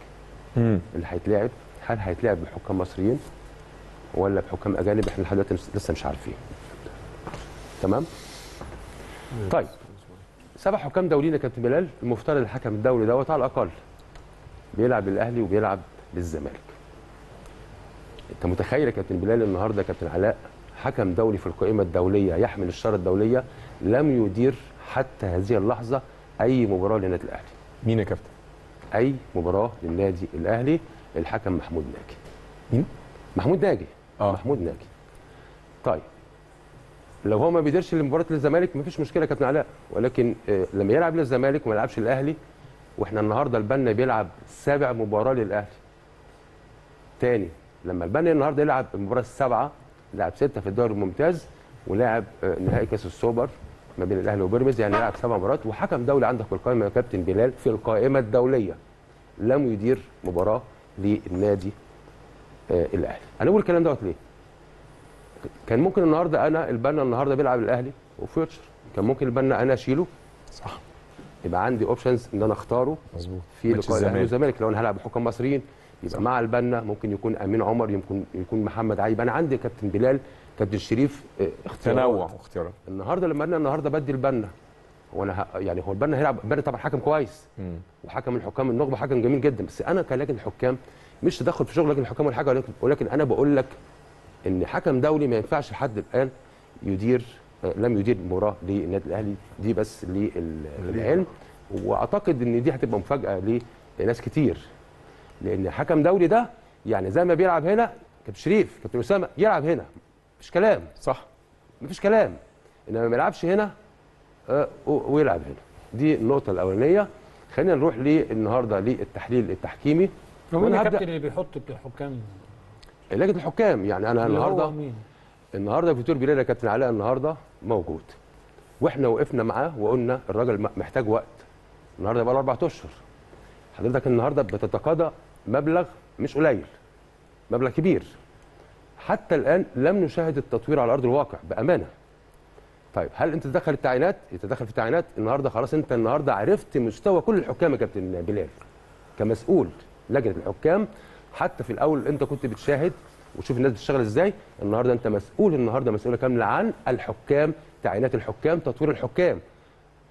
اللي هيتلعب هل هيتلعب بحكام مصريين ولا بحكام أجانب؟ إحنا لحد دلوقتي لسه مش عارفين. تمام؟ طيب. سبع حكام دوليين يا كابتن بلال المفترض الحكم الدولي دوت على الأقل بيلعب للاهلي وبيلعب للزمالك انت متخيل يا كابتن بلال النهارده كابتن علاء حكم دولي في القائمة الدولية يحمل الشارة الدولية لم يدير حتى هذه اللحظة أي مباراة للنادي الأهلي مين يا كابتن؟ أي مباراة للنادي الأهلي الحكم محمود ناجي مين؟ محمود ناجي آه. محمود ناجي طيب لو هو ما بيديرش لمباراه الزمالك مفيش مشكلة يا كابتن علاء ولكن آه، لما يلعب للزمالك وما يلعبش الاهلي وإحنا النهارده البنا بيلعب سابع مباراة للأهلي تاني لما البنا النهارده يلعب المباراه السابعه لعب ستة في الدوري الممتاز ولعب آه، نهائي كاس السوبر ما بين الأهلي وبيراميدز يعني لعب سبع مباريات وحكم دولي عندك في القائمه يا كابتن بلال في القائمة الدولية. لم يدير مباراة للنادي آه الأهلي. أنا بقول الكلام دوت ليه؟ كان ممكن النهارده أنا البنا النهارده بيلعب الأهلي وفيوتشر. كان ممكن البنا أنا أشيله؟ صح. يبقى عندي options إن أنا أختاره مظبوط. في لقاء الأهلي الزمالك. والزمالك. لو أنا هلعب بحكام مصريين يبقى مع البنا ممكن يكون أمين عمر يمكن يكون محمد علي يبقى أنا عندي كابتن بلال كابتن شريف آه، اختيارات. تنوع واختيارات النهارده لما أنا النهارده بدي البنا هو أنا يعني هو البنا هيلعب البنا طبعا حكم كويس. مم. وحكم من الحكام النخبة حكم جميل جدا. بس أنا كلجنه الحكام مش تدخل في شغل لجنه الحكام ولا حاجة ولكن, ولكن أنا بقول لك إن حكم دولي ما ينفعش لحد الآن يدير آه، لم يدير مباراة للنادي الأهلي. دي بس للعلم. وأعتقد إن دي هتبقى مفاجأة لناس كتير. لأن حكم دولي ده يعني زي ما بيلعب هنا كابتن شريف كابتن اسامه يلعب هنا. مفيش كلام. صح. مفيش كلام. انما ما يلعبش هنا آه، ويلعب هنا. دي النقطة الأولانية. خلينا نروح للنهارده للتحليل التحكيمي. وأنا هبدأ- الكابتن اللي بيحط الحكام؟ لجنة الحكام. يعني أنا هو النهارده مين؟ النهارده فيتور بيريرا كابتن علاء النهارده موجود. وإحنا وقفنا معاه وقلنا الراجل محتاج وقت. النهارده بقى له أربع أشهر. حضرتك النهارده بتتقاضى مبلغ مش قليل مبلغ كبير. حتى الآن لم نشاهد التطوير على أرض الواقع بأمانة. طيب هل أنت تدخل التعيينات؟ يتدخل في التعيينات. النهارده خلاص أنت النهارده عرفت مستوى كل الحكام يا كابتن بلال. كمسؤول لجنة الحكام حتى في الأول أنت كنت بتشاهد وتشوف الناس بتشتغل إزاي النهارده أنت مسؤول النهارده مسؤولة كاملة عن الحكام تعيينات الحكام تطوير الحكام.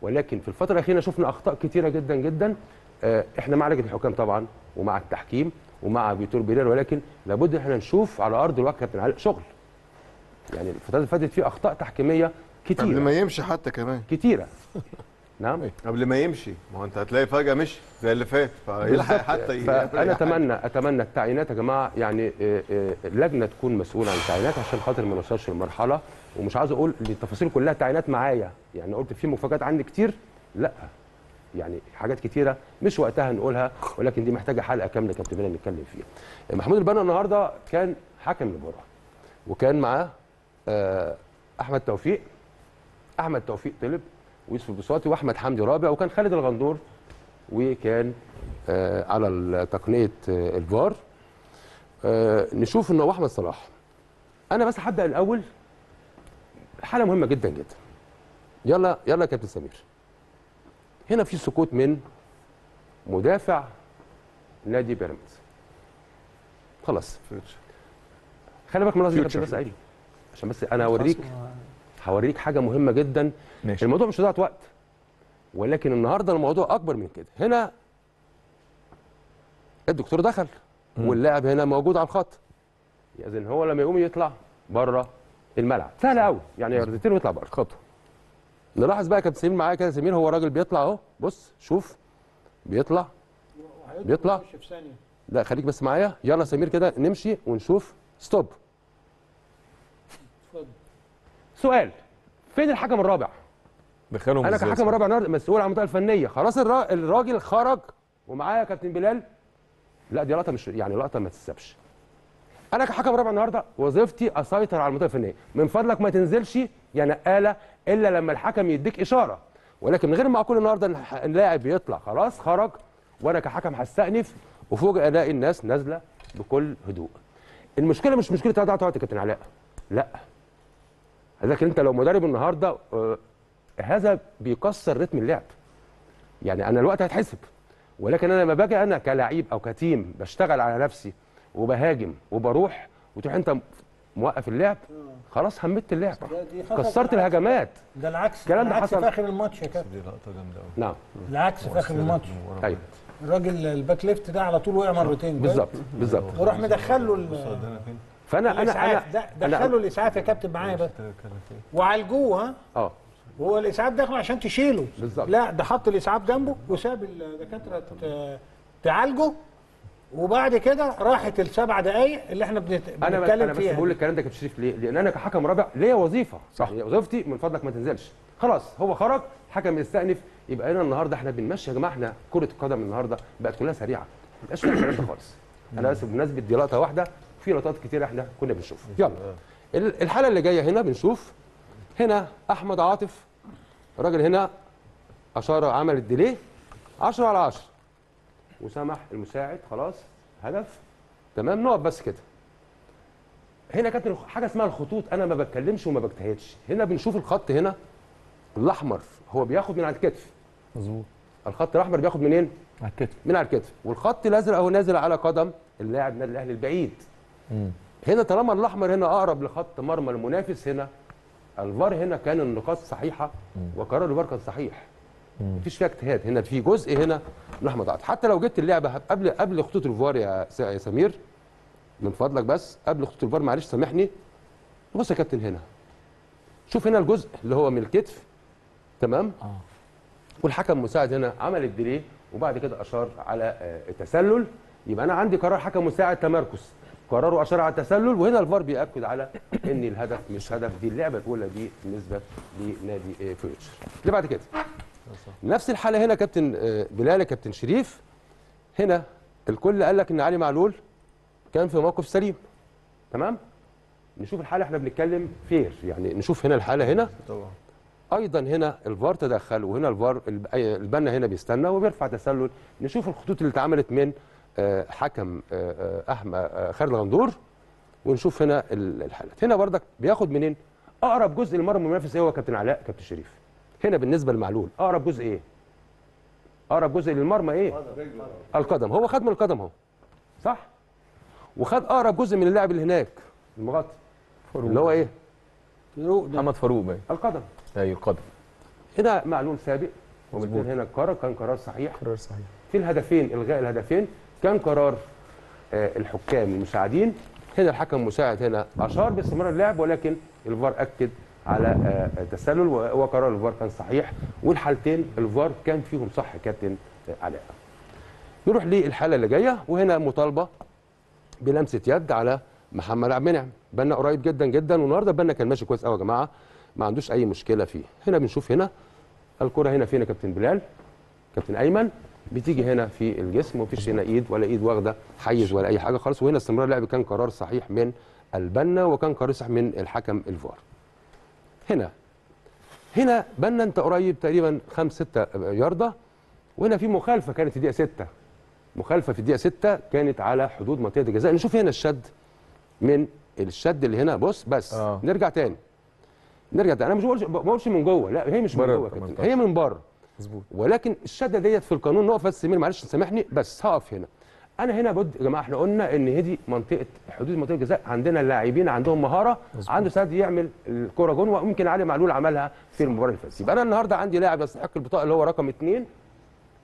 ولكن في الفترة الأخيرة شفنا أخطاء كتيرة جدا جدا. إحنا مع لجنة الحكام طبعا ومع التحكيم ومع فيتور بيرير ولكن لابد إحنا نشوف على أرض الواقع كابتن علاء شغل. يعني الفترات اللي فاتت في أخطاء تحكيمية قبل كتيره ما يمشي حتى كمان. كتيرة. نعم. (laughs) قبل ما يمشي. ما هو أنت هتلاقي فجأة مشي زي اللي فات. فيلحق. حتى فأنا حاجة. أتمنى أتمنى التعيينات يا جماعة يعني آه، آه، اللجنة تكون مسؤولة عن التعيينات عشان خاطر ما نوصلش للمرحله ومش عاوز أقول التفاصيل كلها تعيينات معايا. يعني قلت في مفاجآت عندي كتير. لأ. يعني حاجات كتيرة مش وقتها نقولها ولكن دي محتاجة حلقة كاملة كابتن نتكلم فيها. محمود البنا النهارده كان حكم المباراه وكان معاه آه، أحمد توفيق أحمد توفيق طلب ويوسف البساطي وأحمد حمدي رابع وكان خالد الغندور وكان آه، على تقنيه آه، الفار. نشوف ان هو أحمد صلاح. أنا بس هبدأ الأول حالة مهمة جدا جدا. يلا يلا يا كابتن سمير. هنا في سقوط من مدافع نادي بيراميدز. خلاص. خلي بالك من يا كابتن بس عشان بس أنا هوريك هوريك حاجة مهمة جدا. ماشي. الموضوع مش ضياع وقت. ولكن النهارده الموضوع أكبر من كده. هنا الدكتور دخل واللاعب هنا موجود على الخط. اذا هو لما يقوم يطلع بره الملعب. سهل قوي يعني يردتين ويطلع بره. خطوة. نلاحظ بقى كابتن سمير معايا كده. سمير هو راجل بيطلع اهو. بص شوف. بيطلع. بيطلع. لا خليك بس معايا. يلا سمير كده نمشي ونشوف. ستوب. اتفضل. سؤال. فين الحكم الرابع؟ دخلهم أنا كحكم صح؟ رابع النهارده مسؤول عن المنطقة الفنية. خلاص الرا... الراجل خرج. ومعايا كابتن بلال. لا دي لقطة مش يعني لقطة ما تتسابش. أنا كحكم رابع النهارده وظيفتي أسيطر على المنطقة الفنية. من فضلك ما تنزلش يا نقاله إلا لما الحكم يديك إشارة. ولكن من غير معقول النهارده اللاعب يطلع خلاص خرج وأنا كحكم هستأنف وفوجئ الاقي الناس نازلة بكل هدوء. المشكلة مش مشكلة وقت يا كابتن علاء. لا. لكن أنت لو مدرب النهارده آه، هذا بيكسر رتم اللعب. يعني أنا الوقت هيتحسب. ولكن أنا لما باجي أنا كلاعب أو ك team بشتغل على نفسي وبهاجم وبروح وتروح انت موقف اللعب خلاص همت اللعب. كسرت بالعكس. الهجمات. ده العكس. الكلام ده العكس حصل. في آخر الماتش يا كابتن. دي لقطة جامدة قوي نعم. العكس في آخر الماتش. أيوه الراجل ال back left ده على طول وقع مرتين بالظبط بالظبط. وراح مدخل له ال- فانا أنا أنا دخله الإسعاف يا كابتن معايا بس. وعالجوه ها؟ آه. هو الإسعاف داخل عشان تشيله. بالظبط. لا ده حط الإسعاف جنبه وساب الدكاتره تعالجه وبعد كده راحت السبع دقائق اللي إحنا بنت... بنتكلم أنا بس فيها بقول. الكلام ده يا كابتن شريف ليه؟ لأن أنا كحكم رابع ليا وظيفة. صح. يعني وظيفتي من فضلك ما تنزلش. خلاص هو خرج حكم يستأنف يبقى هنا النهارده إحنا بنمشي يا جماعة إحنا كرة القدم النهارده بقت كلها سريعة. ما بقاش فيها كلام ده خالص. (coughs) أنا بس بمناسبة دي لقطة واحدة في لقطات كتير إحنا كنا بنشوفها. يلا. ال- الحالة اللي جاية هنا بنشوف هنا أحمد عاطف الراجل هنا أشار عمل الديليه 10 على 10 وسمح المساعد خلاص هدف. تمام؟ نقف بس كده. هنا كانت حاجة اسمها الخطوط أنا ما بتكلمش وما بجتهدش. هنا بنشوف الخط هنا الأحمر هو بياخد من على الكتف. مظبوط. الخط الأحمر بياخد منين؟ على الكتف. من على الكتف. والخط الأزرق هو نازل على قدم اللاعب نادي الأهلي البعيد. هنا طالما الأحمر هنا أقرب لخط مرمى المنافس هنا الفار هنا كان النقاط صحيحة وقرار الفار كان صحيح. مفيش فيها اجتهاد. هنا في جزء هنا من احمد عاطف حتى لو جبت اللعبه قبل قبل خطوط الفار يا يا سمير من فضلك بس قبل خطوط الفار معلش سامحني. بص يا كابتن هنا. شوف هنا الجزء اللي هو من الكتف. تمام؟ آه. والحكم مساعد هنا عمل الديلي وبعد كده أشار على آه، التسلل. يبقى أنا عندي قرار حكم مساعد تمركز. قراره أشار على التسلل وهنا الفار بيأكد على إن الهدف مش هدف. دي اللعبة الأولى دي بالنسبة لنادي آه، فيوتشر. اللي بعد كده. نفس الحالة هنا كابتن آه، بلال يا كابتن شريف. هنا الكل قال لك إن علي معلول كان في موقف سليم. تمام؟ نشوف الحالة إحنا بنتكلم فير. يعني نشوف هنا الحالة هنا. طبعا. أيضا هنا الفار تدخل وهنا الفار البنا هنا بيستنى وبيرفع تسلل. نشوف الخطوط اللي اتعملت من آه، حكم آه، أحمد خالد غندور. ونشوف هنا ال- الحالات. هنا بردك بياخد منين؟ أقرب جزء للمرمى المنافس هو كابتن علاء كابتن شريف. هنا بالنسبة لمعلول أقرب جزء إيه؟ أقرب جزء للمرمى إيه؟ القدم هو خد من القدم أهو. صح؟ وخد أقرب جزء من اللاعب اللي هناك المغطي. اللي هو إيه؟ فاروق ده. محمد فاروق باين. القدم. أيوه القدم. هنا معلول سابق. وبالتالي هنا القرار كان قرار صحيح. قرار صحيح. في الهدفين إلغاء الهدفين كان قرار آه، الحكام المساعدين. هنا الحكم المساعد هنا أشار باستمرار اللعب ولكن الفار أكد على آه، التسلل و- وقرار الفار كان صحيح والحالتين الفار كان فيهم صح كابتن آه، علاء. نروح للحالة اللي جاية وهنا مطالبة بلمسة يد على محمد عبد المنعم. بنا قريب جدا جدا والنهاردة بنا كان ماشي كويس قوي يا جماعة ما عندوش أي مشكلة فيه. هنا بنشوف هنا الكرة هنا فين يا كابتن بلال؟ كابتن أيمن بتيجي هنا في الجسم ومفيش هنا إيد ولا إيد واخدة حيز ولا أي حاجة خالص وهنا استمرار اللعب كان قرار صحيح من البنا وكان قرار صحيح من الحكم الفار. هنا. هنا بنا أنت قريب تقريبا 5 6 ياردة وهنا في مخالفة كانت في الدقيقه 6 مخالفة في الدقيقه 6 كانت على حدود منطقة الجزاء. نشوف هنا الشد من الشد اللي هنا. بص بس آه. نرجع تاني. نرجع تاني. أنا مش بقولش بقولش من جوه. لا هي مش من جوه ال يا كابتن. 18. هي من بره. مظبوط. ولكن الشدة ديت في القانون نقف بس معلش سامحني بس هقف هنا. أنا هنا بد يا جماعة إحنا قلنا ان هي دي منطقة حدود منطقة الجزاء. عندنا اللاعبين عندهم مهارة عنده سعد يعمل الكره جون وممكن علي معلول عملها في المباراة اللي فاتت. يبقى أنا النهارده عندي لاعب يستحق البطاقة اللي هو رقم اثنين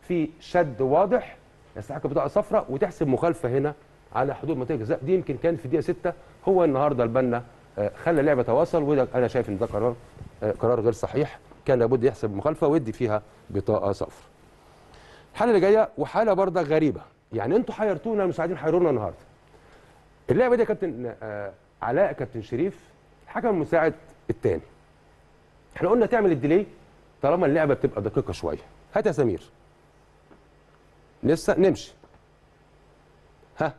في شد واضح يستحق بطاقة صفراء وتحسب مخالفة هنا على حدود منطقة الجزاء. دي يمكن كان في الدقيقة 6 هو النهارده البنا آه، خلى اللعبة تواصل وده أنا شايف إن ده قرار آه، قرار غير صحيح. كان لابد يحسب مخالفة ويدي فيها بطاقة صفراء الحالة اللي جاية وحالة برضه غريبة. يعني أنتوا حيرتونا المساعدين حيرونا النهارده. اللعبة دي يا كابتن آه، علاء كابتن شريف الحكم المساعد الثاني إحنا قلنا تعمل الديلي طالما اللعبة بتبقى دقيقة شوية. هات يا سمير. لسه نمشي. ها؟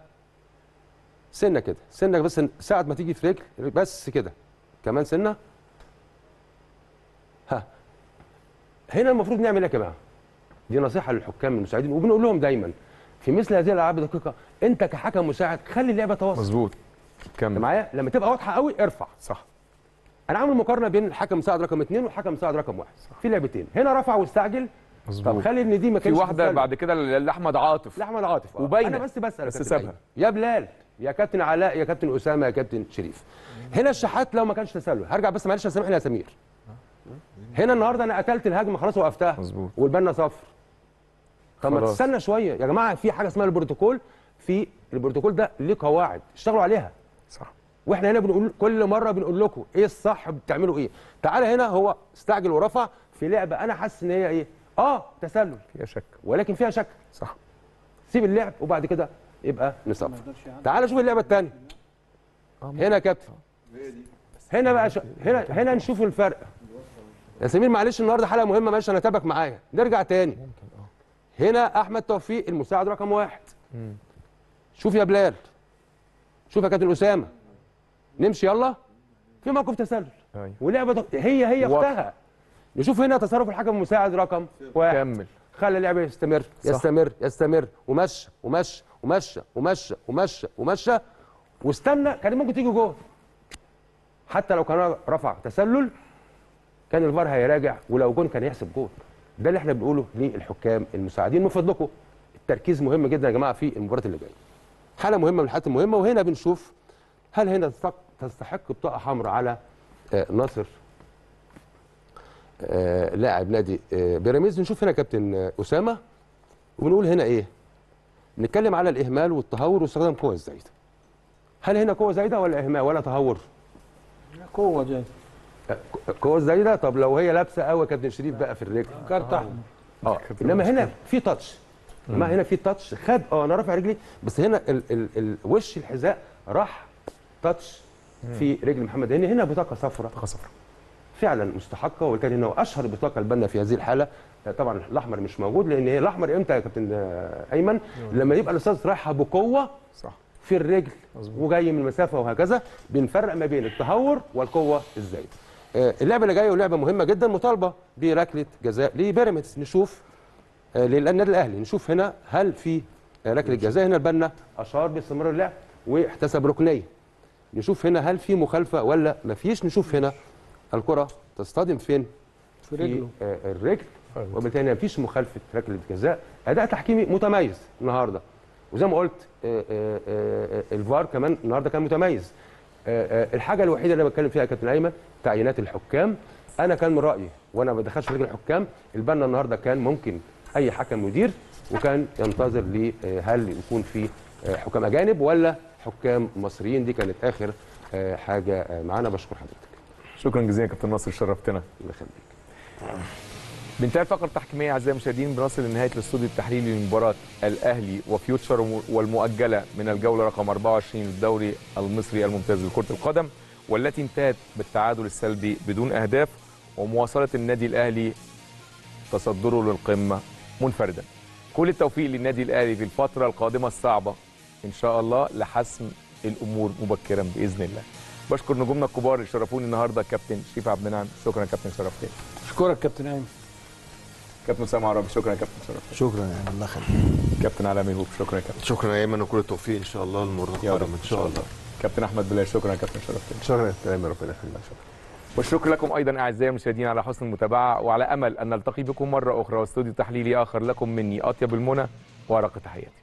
سنة كده. سنة بس ساعة ما تيجي في رجل بس كده. كمان سنة؟ ها؟ هنا المفروض نعمل إيه يا جماعة؟ دي نصيحة للحكام المساعدين وبنقول لهم دايما. في مثل هذه الألعاب الدقيقة أنت كحكم مساعد خلي اللعبة تواصل. مظبوط. كمل. معايا؟ لما تبقى واضحة قوي ارفع. صح. أنا عامل مقارنة بين الحكم مساعد رقم اثنين والحكم مساعد رقم واحد. في لعبتين. هنا رفع واستعجل. طب مظبوط. خلي إن دي ما في كانش واحدة تتسلل. بعد كده لأحمد عاطف. لأحمد عاطف. آه. أنا بس بسال بس سابها. يا بلال يا كابتن علاء يا كابتن أسامة يا كابتن شريف. هنا الشحات لو ما كانش تسلل. هرجع بس معلش سامحني يا سمير. هنا النهارده أنا قتلت الهجمة خلاص وقفتها. مظبوط. والبنا صفر. طب ما. تستنى شوية. يا جماعة في حاجة اسمها البروتوكول. في البروتوكول ده ليه قواعد. اشتغلوا عليها. صح. وإحنا هنا بنقول كل مرة بنقول لكم إيه الصح بتعملوا إيه. تعالى هنا هو استعجل ورفع في لعبة أنا حاسس إن هي إيه؟ آه تسلل. فيها شك. ولكن فيها شك. صح. سيب اللعب وبعد كده يبقى نصفر تعال شوف اللعبة الثانية هنا يا كابتن. هنا بقى ش... هنا هنا نشوف الفرق. يا سمير معلش النهارده حلقة مهمة معلش أنا تابك معايا. نرجع تاني. هنا أحمد توفيق المساعد رقم واحد. شوف يا بلال. شوف يا كابتن أسامة. نمشي يلا. في موقف تسلل. أيوه. ولعبة هي هي. أختها. نشوف هنا تصرف الحكم المساعد رقم واحد. كمل. خلى اللعب يستمر. صح. يستمر يستمر. ومشى ومشى ومشى ومشى ومشى ومشى. واستنى كان ممكن تيجي جول. حتى لو كان رفع تسلل كان الفار هيراجع ولو جون كان يحسب جول. ده اللي إحنا بنقوله للحكام المساعدين. من فضلكم التركيز مهم جدا يا جماعة في المباراه اللي جاية. حالة مهمة من الحالات المهمة وهنا بنشوف هل هنا تستحق- بطاقة حمراء على آه، ناصر آه، لاعب نادي آه، بيراميدز. نشوف هنا كابتن أسامة وبنقول هنا إيه؟ نتكلم على الإهمال والتهور واستخدام قوة زايدة. هل هنا قوة زايدة ولا إهمال ولا تهور؟ قوة زي كويس زي ده؟ طب لو هي لابسة قوي يا كابتن شريف بقى في الرجل. كارت أحمر. آه. إنما هنا في تاتش ما هنا في تاتش خد. آه أنا رافع رجلي. بس هنا ال ال ال وش الحذاء راح تاتش في رجل محمد. هاني هنا بطاقة صفراء. خسر فعلا مستحقة. وكان هنا أشهر بطاقة البنا في هذه الحالة. آه، طبعا الأحمر مش موجود. لأن هي الأحمر إمتى يا كابتن آه، أيمن؟ لما يبقى الأستاذ رايحه بقوة صح. في الرجل وجاي من مسافه وهكذا بنفرق ما بين التهور والقوة الزايدة. اللعبة اللي جاية ولعبة مهمة جدا مطالبة بركلة جزاء لبيراميدز. نشوف آه، للنادي الأهلي. نشوف هنا هل في آه، ركلة جزاء هنا. البنا أشار باستمرار اللعب واحتسب ركنية. نشوف هنا هل في مخالفة ولا ما فيش. نشوف هنا الكرة تصطدم فين؟ في رجله. آه، الرجل. وبالتالي مفيش مخالفة ركلة جزاء. أداء تحكيمي متميز النهارده. وزي ما قلت آه، آه، آه، الفار كمان النهارده كان متميز. آه، آه، الحاجة الوحيدة اللي أنا بتكلم فيها يا كابتن أيمن تعيينات الحكام. أنا كان من رأيي وأنا ما بدخلش في رجل الحكام البنا النهارده كان ممكن أي حكم مدير وكان ينتظر لي آه، هل يكون في آه، حكام أجانب ولا حكام مصريين. دي كانت آخر آه، حاجة معانا. بشكر حضرتك. شكرا جزيلا يا كابتن ناصر شرفتنا. الله يخليك. بانتهاء الفقرة التحكيمية أعزائي المشاهدين بنصل لنهاية الاستوديو التحليلي لمباراة الأهلي وفيوتشر والمؤجلة من الجولة رقم 24 للدوري المصري الممتاز لكرة القدم. والتي انتهت بالتعادل السلبي بدون أهداف ومواصلة النادي الأهلي تصدره للقمة منفردا. كل التوفيق للنادي الأهلي في الفترة القادمة الصعبة إن شاء الله لحسم الأمور مبكرا بإذن الله. بشكر نجومنا الكبار اللي شرفوني النهارده كابتن شريف عبد المنعم شكرا يا كابتن شرفتني. أشكرك كابتن ايمن كابتن أسامة عربي شكرا يا كابتن شرفتني. شكرا يعني الله يخليك كابتن علاء ميهوب شكرا يا كابتن شكرا يا أيمن وكل التوفيق إن شاء الله يا رب القادمه إن شاء الله كابتن أحمد بلال شكرا يا كابتن شرفتني شكرا دايما ربنا يخليك. والشكر لكم أيضا أعزائي المشاهدين على حسن المتابعة وعلى أمل أن نلتقي بكم مرة أخرى واستوديو تحليلي آخر لكم مني أطيب المنى وأرق تحياتي.